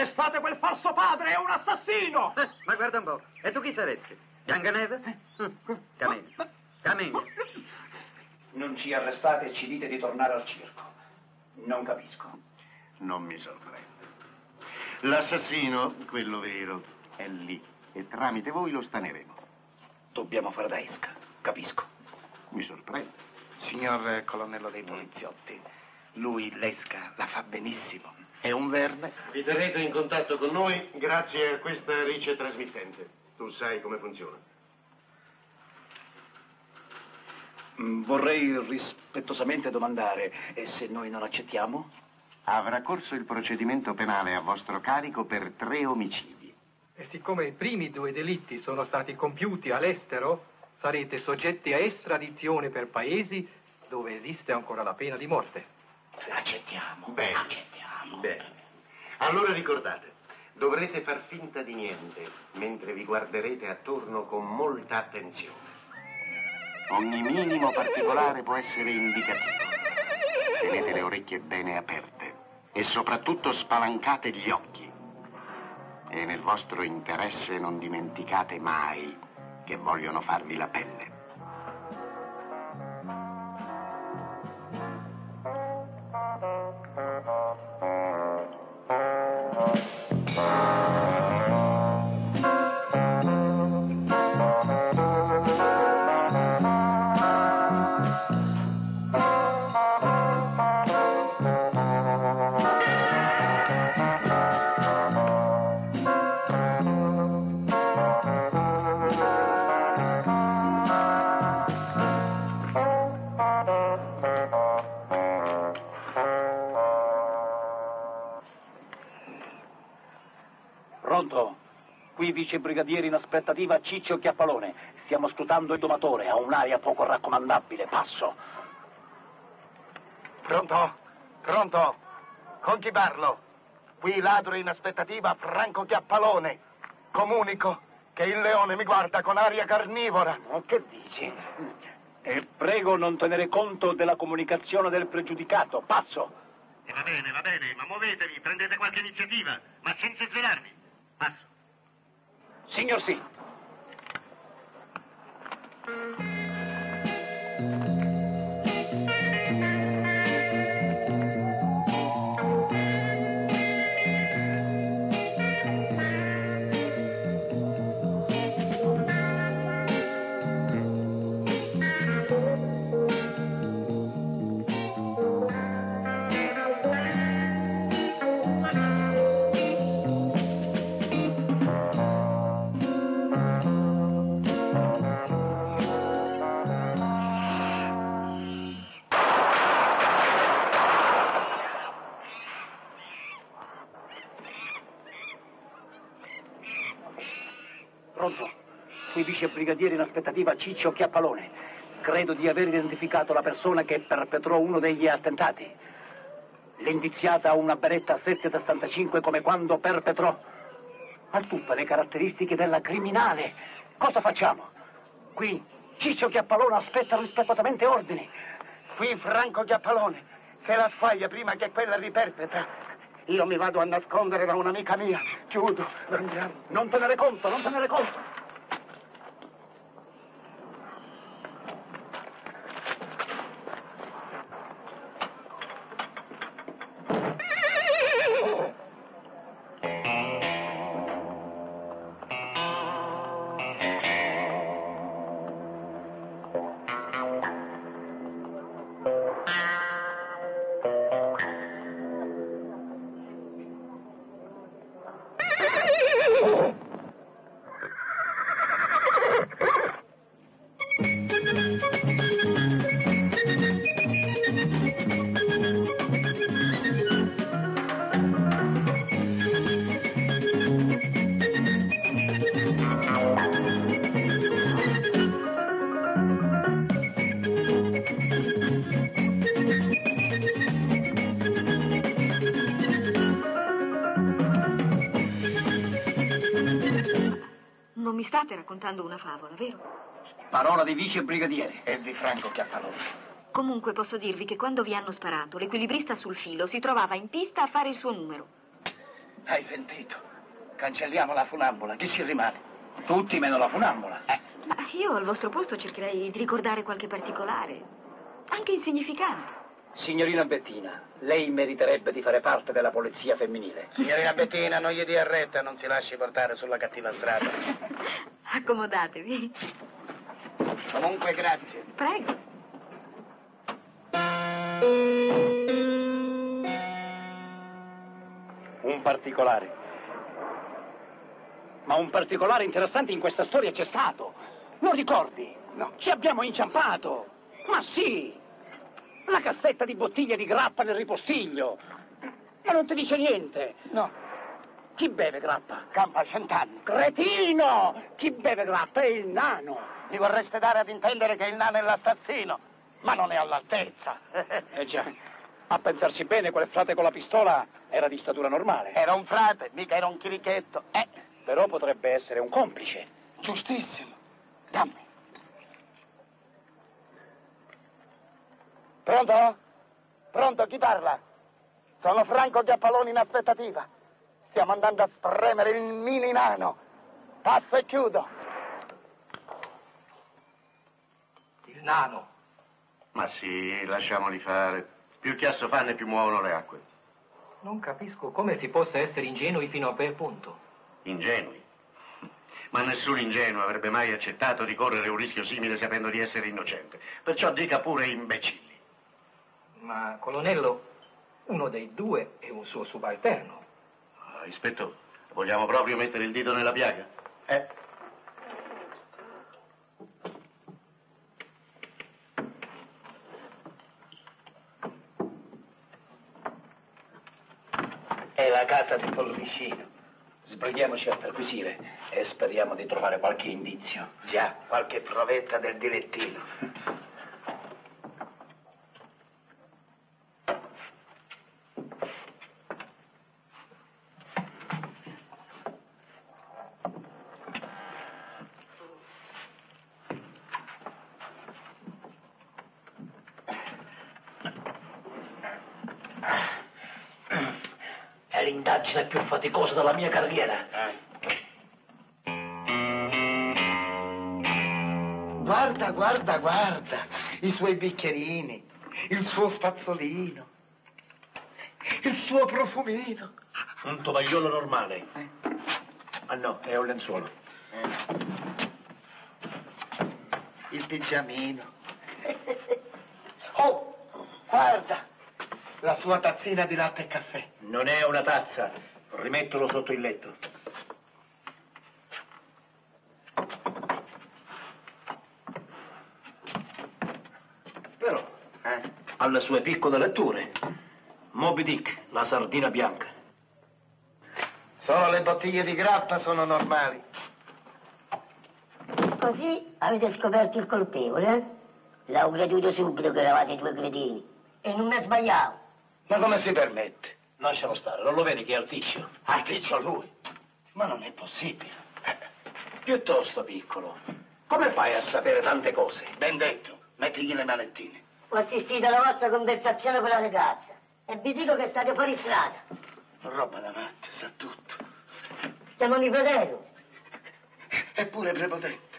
Arrestate quel falso padre, è un assassino! Ma guarda un po', e tu chi saresti? Biancaneve? Cammini, cammini. Non ci arrestate e ci dite di tornare al circo. Non capisco. Non mi sorprende. L'assassino, quello vero, è lì e tramite voi lo staneremo. Dobbiamo fare da esca, capisco. Mi sorprende. Signor eh, colonnello dei poliziotti, lui l'esca la fa benissimo. È un verme. Vi terrete in contatto con noi grazie a questa rice trasmittente. Tu sai come funziona. Mm, Vorrei rispettosamente domandare, e se noi non accettiamo? Avrà corso il procedimento penale a vostro carico per tre omicidi. E siccome i primi due delitti sono stati compiuti all'estero, sarete soggetti a estradizione per paesi dove esiste ancora la pena di morte. Accettiamo. Bene. Accettiamo. Bene. Allora ricordate, dovrete far finta di niente mentre vi guarderete attorno con molta attenzione. Ogni minimo particolare può essere indicativo. Tenete le orecchie bene aperte e soprattutto spalancate gli occhi. E nel vostro interesse non dimenticate mai che vogliono farvi la pelle. Qui vicebrigadiere in aspettativa Ciccio Chiappalone. Stiamo scrutando il domatore, ha un'aria poco raccomandabile. Passo. Pronto? Pronto? Con chi parlo? Qui ladro in aspettativa Franco Chiappalone. Comunico che il leone mi guarda con aria carnivora. Ma che dici? E prego non tenere conto della comunicazione del pregiudicato. Passo. E va bene, va bene, ma muovetevi, prendete qualche iniziativa, ma senza svelarvi. Passo. Signor sì. Qui vicebrigadiere in aspettativa Ciccio Chiappalone. Credo di aver identificato la persona che perpetrò uno degli attentati. L'indiziata ha una beretta 765 come quando perpetrò. Ha tutte le caratteristiche della criminale. Cosa facciamo? Qui Ciccio Chiappalone aspetta rispettosamente ordini. Qui Franco Chiappalone. Se la sfaglia prima che quella riperpetra. Io mi vado a nascondere da un'amica mia. Chiudo. Andiamo. Non tenere conto, non tenere conto. Non mi state raccontando una favola, vero? Parola di vicebrigadiere. E di Franco Chiappalone. Comunque posso dirvi che quando vi hanno sparato, l'equilibrista sul filo si trovava in pista a fare il suo numero. Hai sentito? Cancelliamo la funambola. Chi ci rimane? Tutti meno la funambola. Ma io al vostro posto cercherei di ricordare qualche particolare, anche insignificante. Signorina Bettina, lei meriterebbe di fare parte della polizia femminile. Signorina Bettina, non gli dia retta, non si lasci portare sulla cattiva strada. Accomodatevi. Comunque, grazie. Prego. Un particolare. Ma un particolare interessante in questa storia c'è stato. Non ricordi? No. Ci abbiamo inciampato. Ma sì! La cassetta di bottiglie di grappa nel ripostiglio. Ma non ti dice niente. No. Chi beve grappa? Campa cent'anni. Cretino! Chi beve grappa è il nano. Mi vorreste dare ad intendere che il nano è l'assassino, ma non è all'altezza. Eh già, a pensarci bene, quel frate con la pistola era di statura normale. Era un frate, mica era un chirichetto. Eh, Però potrebbe essere un complice. giustissimo. Dammi. Pronto? Pronto, chi parla? Sono Franco Chiappaloni in aspettativa. Stiamo andando a spremere il mini nano. Passo e chiudo. Il nano. Ma sì, lasciamoli fare. Più chiasso fanno e più muovono le acque. Non capisco come si possa essere ingenui fino a quel punto. Ingenui. Ma nessun ingenuo avrebbe mai accettato di correre un rischio simile sapendo di essere innocente. Perciò dica pure imbecilli. Ma, colonnello, uno dei due è un suo subalterno. Ah, ispettore, vogliamo proprio mettere il dito nella piaga? Eh. È la casa di Pollicino. Sbrighiamoci a perquisire e speriamo di trovare qualche indizio. Già, qualche provetta del direttino. È l'indagine più faticosa della mia carriera. Guarda, guarda, guarda. I suoi bicchierini, il suo spazzolino, il suo profumino. Un tovagliolo normale. Ah no, è un lenzuolo. Il pigiamino. Oh, guarda, la sua tazzina di latte e caffè. Non è una tazza. Rimettilo sotto il letto. Però Eh? ha le sue piccole letture. Moby Dick, la sardina bianca. Solo le bottiglie di grappa sono normali. Così avete scoperto il colpevole, eh? L'avevo creduto subito che eravate due cretini. E non mi sbagliavo. Ma come si permette? Lascialo stare, non lo vedi che è alticcio? Alticcio lui. Ma non è possibile. Piuttosto piccolo. Come fai a sapere tante cose? Ben detto, mettigli le manettine. Ho assistito alla vostra conversazione con la ragazza. E vi dico che state fuori strada. Roba da matte, sa tutto. Siamo i fratelli. Eppure prepotente.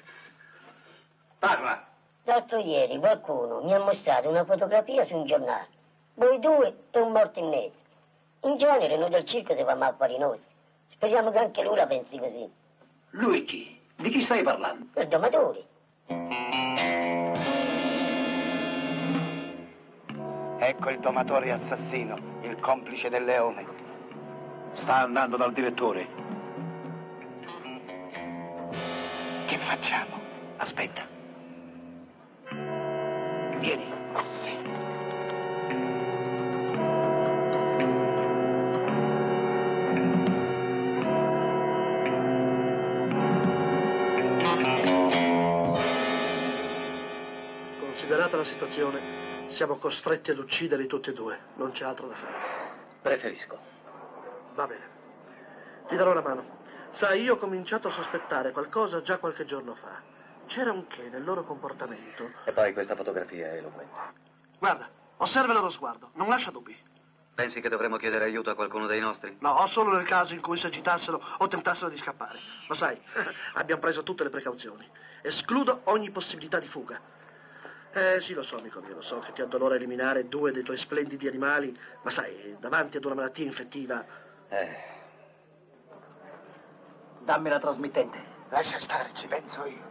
Parla. L'altro ieri qualcuno mi ha mostrato una fotografia su un giornale. Voi due e un morto in mezzo. In genere noi del circo si fa mal fuori noi. Speriamo che anche lui la pensi così. Lui chi? Di chi stai parlando? Per domatori. Ecco il domatore assassino, il complice del leone. Sta andando dal direttore. Che facciamo? Aspetta. Vieni. Sì. La situazione, siamo costretti ad ucciderli tutti e due. Non c'è altro da fare. Preferisco. Va bene. Ti darò la mano. Sai, io ho cominciato a sospettare qualcosa già qualche giorno fa. C'era un che nel loro comportamento. E poi questa fotografia è eloquente. Guarda, osserva il loro sguardo, non lascia dubbi. Pensi che dovremmo chiedere aiuto a qualcuno dei nostri? No, solo nel caso in cui si agitassero o tentassero di scappare. Ma sai, abbiamo preso tutte le precauzioni. Escludo ogni possibilità di fuga. Eh sì, lo so, amico mio, lo so che ti addolora eliminare due dei tuoi splendidi animali, ma sai, davanti ad una malattia infettiva... Eh. Dammi la trasmittente. Lascia stare, ci penso io.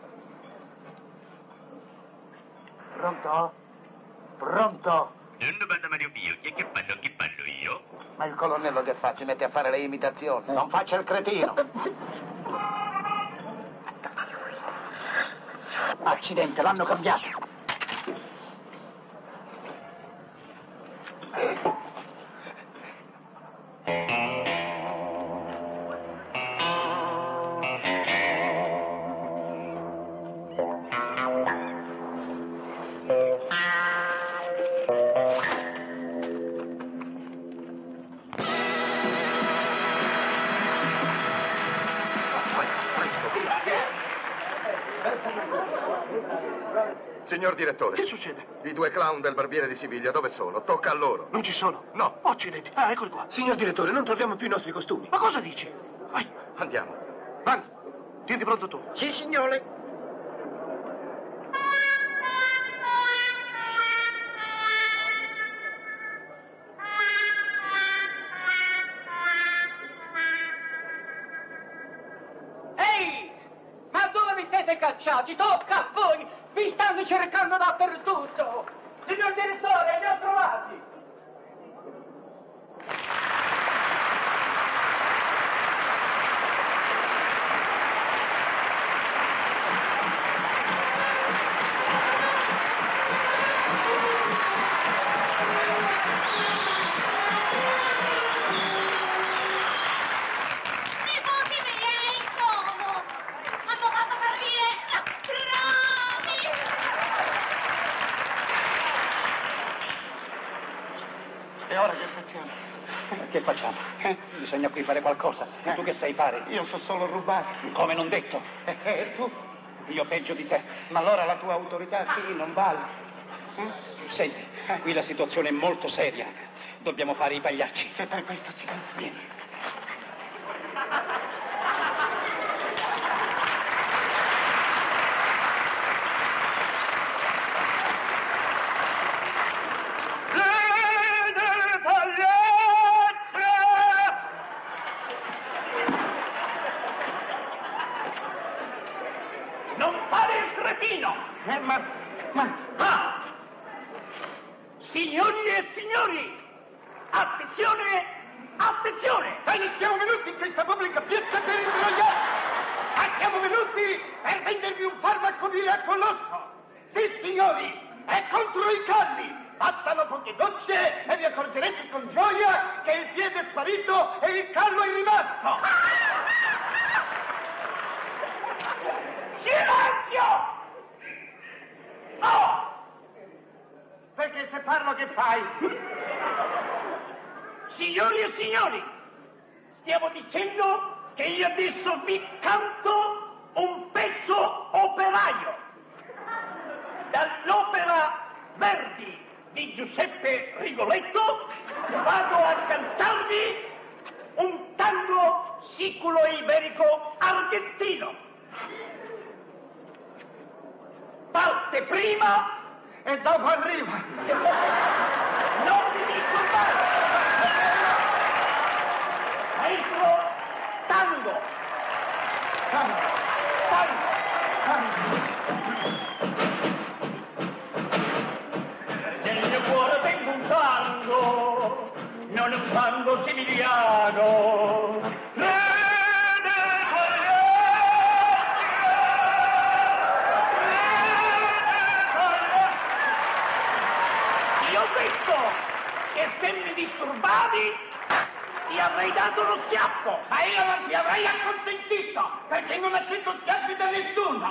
Pronto? Pronto? Non vado Mario Pio, chi è che parlo? Chi parlo io? Ma il colonnello che fa? Si mette a fare le imitazioni. Non faccia il cretino. Accidente, l'hanno cambiato. Direttore. Che succede? I due clown del barbiere di Siviglia dove sono? Tocca a loro. Non ci sono? No. Accidenti. Ah, eccoli qua. Signor direttore, non troviamo più i nostri costumi. Ma cosa dici? Vai, Andiamo. Vanni, tieni pronto tu. Sì, signore. Bisogna qui fare qualcosa. E tu che sai fare? Io so solo rubare. Come non detto? E tu? Io peggio di te. Ma allora la tua autorità qui non vale. Senti, qui la situazione è molto seria. Dobbiamo fare i pagliacci. Se per questo ci vieni. Signori e signori, attenzione, attenzione! Non siamo venuti in questa pubblica piazza per imbrogliare! Ma siamo venuti per vendervi un farmaco miracoloso! Sì, signori, è contro i calli! Bastano poche gocce e vi accorgerete con gioia che il piede è sparito e il callo è rimasto! Silenzio! No! Perché se parlo che fai? Signori e signori, stiamo dicendo che io adesso vi canto un pezzo operaio dall'opera Verdi di Giuseppe Rigoletto vado a cantarvi un tango siculo iberico argentino parte prima E dopo arriva! non vi disturbate maestro tango. Tango. Tango. Mio cuore tengo un tango non un tango disturbavi ti avrei dato lo schiaffo. Ma io non ti avrei acconsentito, perché non accetto schiaffi da nessuno!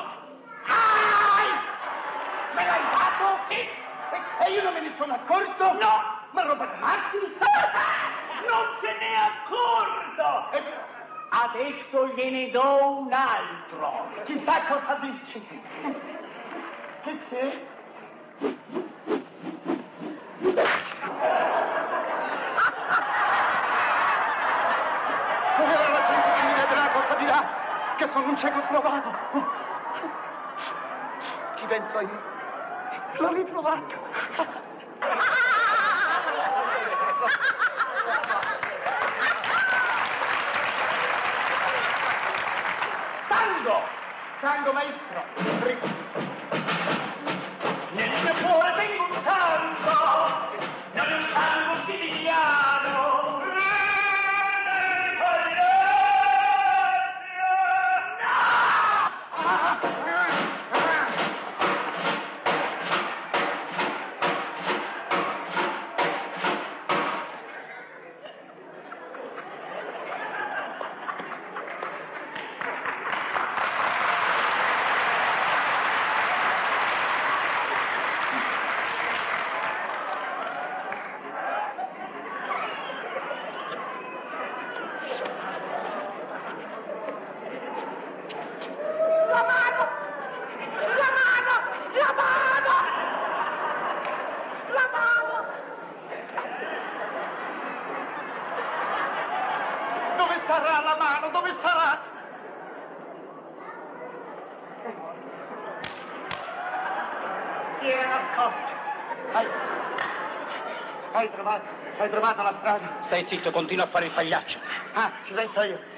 Ai! Me l'hai dato? Sì. E, e io non me ne sono accorto? No! Ma roba da matti? Non se n'è accorto! Adesso gliene do un altro. Chissà cosa dici. Che c'è? che sono un cecoslovacco. Ci penso io. L'ho ritrovato. Tango! Tango maestro! Nel mio cuore la strada. Stai zitto, continua a fare il pagliaccio. Ah, ci penso io.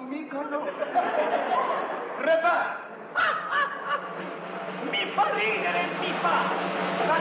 Mícolo. Repá. mi polígono, pipa. La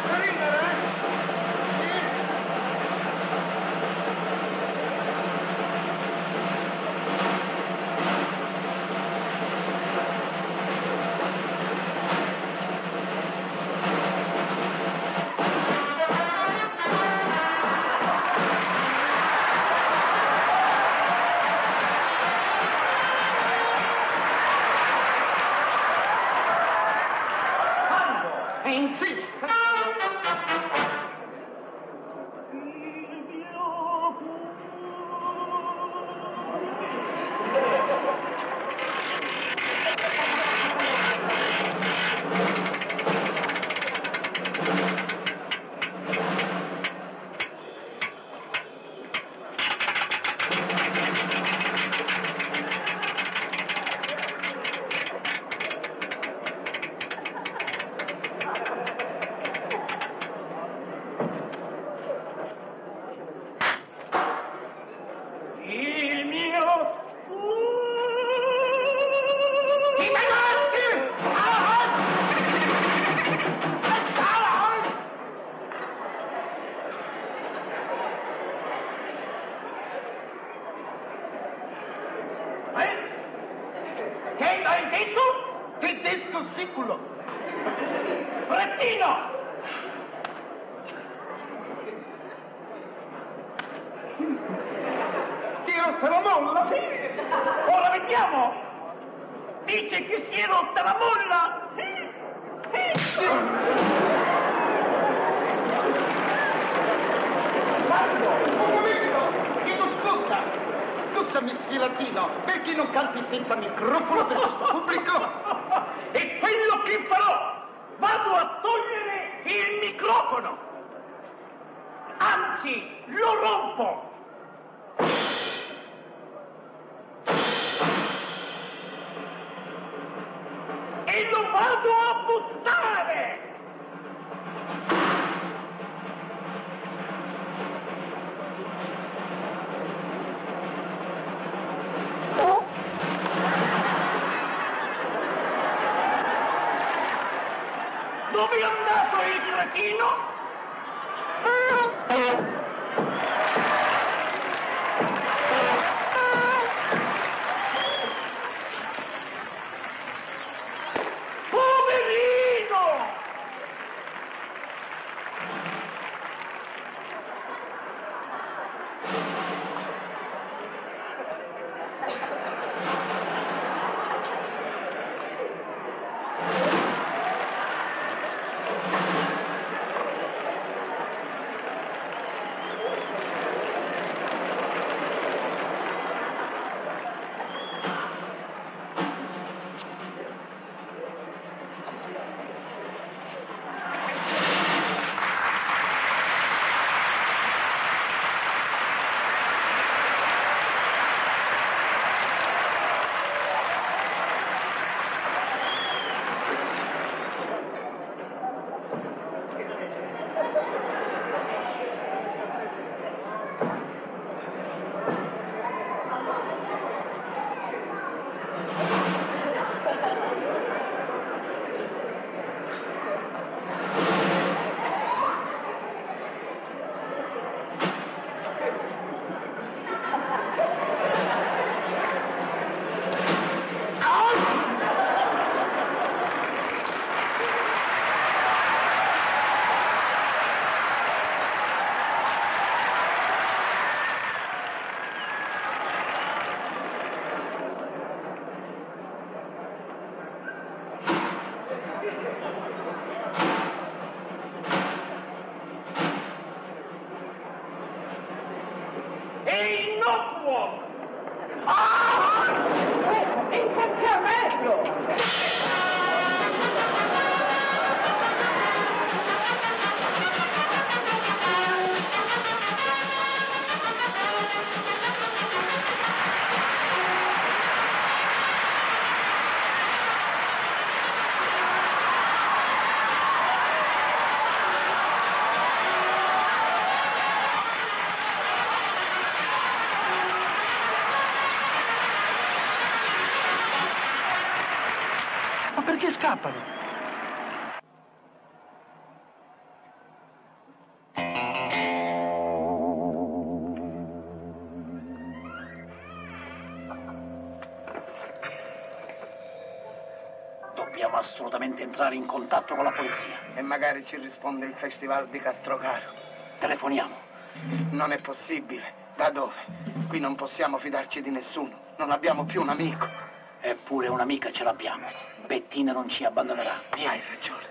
entrare in contatto con la polizia. E magari ci risponde il festival di Castrocaro. Telefoniamo. Non è possibile. Da dove? Qui non possiamo fidarci di nessuno. Non abbiamo più un amico. Eppure un'amica ce l'abbiamo. Bettina non ci abbandonerà. Hai ragione.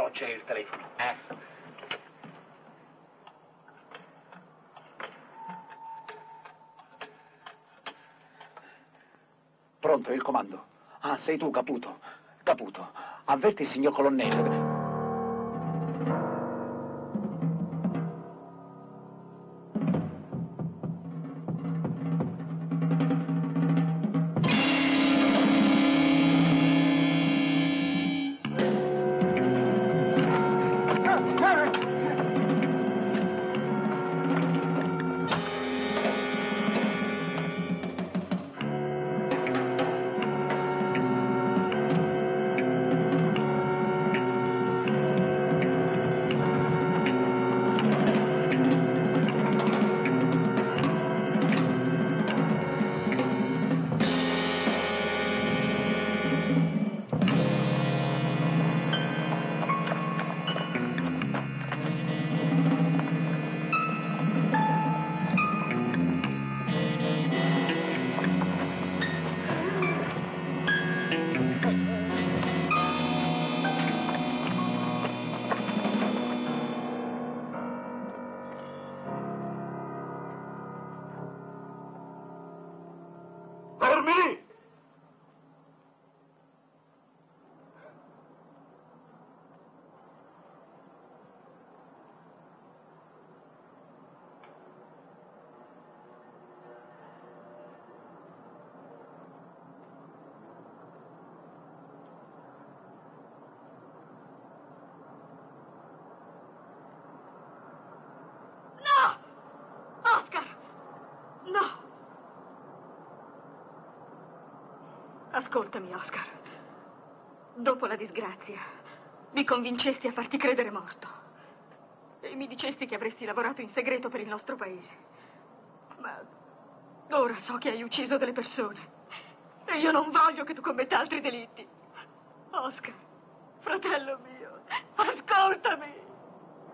Però c'è il telefono. Eh. Pronto, il comando. Ah, sei tu, Caputo. Caputo, avverti il signor colonnello. Ascoltami, Oscar. Dopo la disgrazia, mi convincesti a farti credere morto. E mi dicesti che avresti lavorato in segreto per il nostro paese. Ma ora so che hai ucciso delle persone. E io non voglio che tu commetta altri delitti. Oscar, fratello mio, ascoltami!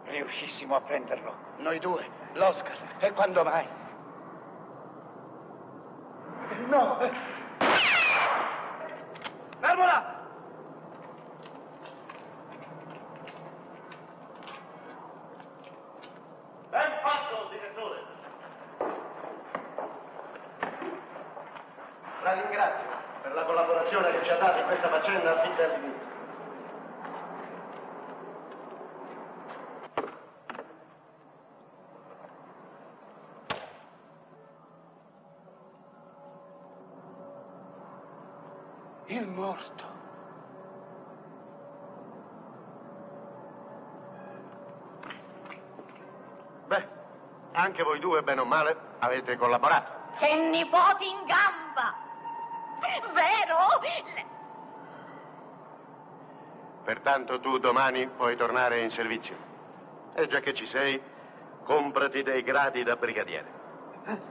Riuscissimo a prenderlo. Noi due, l'Oscar. E quando mai? No! Fermola! Ben fatto, direttore. La ringrazio per la collaborazione che ci ha dato in questa faccenda fin dall'inizio. Morto. Beh, anche voi due, bene o male, avete collaborato. E nipoti in gamba! Vero? Le- Pertanto tu domani puoi tornare in servizio. E già che ci sei, comprati dei gradi da brigadiere.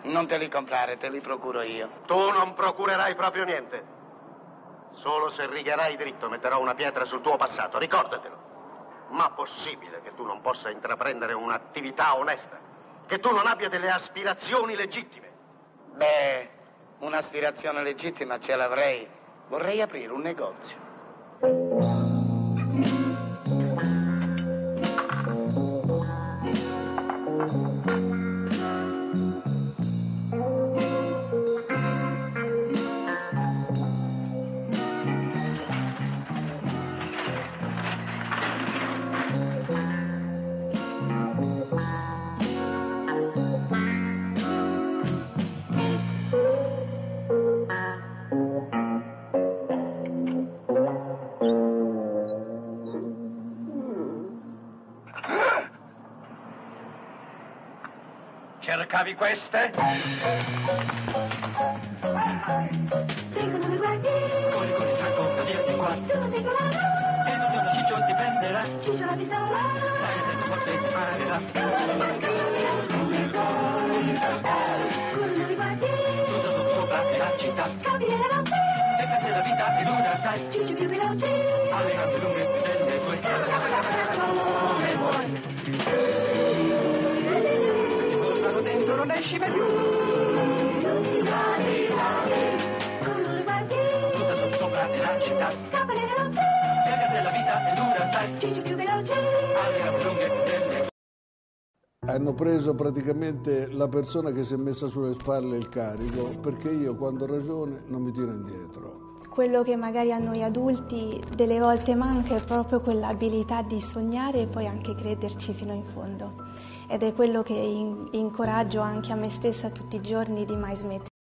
Non te li comprare, te li procuro io. Tu non procurerai proprio niente. Solo se righerai dritto metterò una pietra sul tuo passato, ricordatelo. Ma possibile che tu non possa intraprendere un'attività onesta? Che tu non abbia delle aspirazioni legittime? Beh, un'aspirazione legittima ce l'avrei. Vorrei aprire un negozio. Cercavi queste? Prego, mi guardi. Corri, corri, Franco, vieni qua. Tu non sei colato. E non devo ciccio ti prenderà. Ciccio la pistola. Dai, detto forse ti parlerà. Corri, mi guardi. Tutto sopra la città. Scappi nella notte. E per la vita è dura, sai. Ciccio più veloce. Mai più. Tutta sotto sopra è la città. Scappa nella notte. E per te la vita è dura, sai. Ciccio più veloce. Alle lunghe delle Hanno preso praticamente la persona che si è messa sulle spalle il carico perché io quando ho ragione non mi tiro indietro. Quello che magari a noi adulti delle volte manca è proprio quell'abilità di sognare e poi anche crederci fino in fondo. Ed è quello che in- incoraggio anche a me stessa tutti i giorni di mai smettere.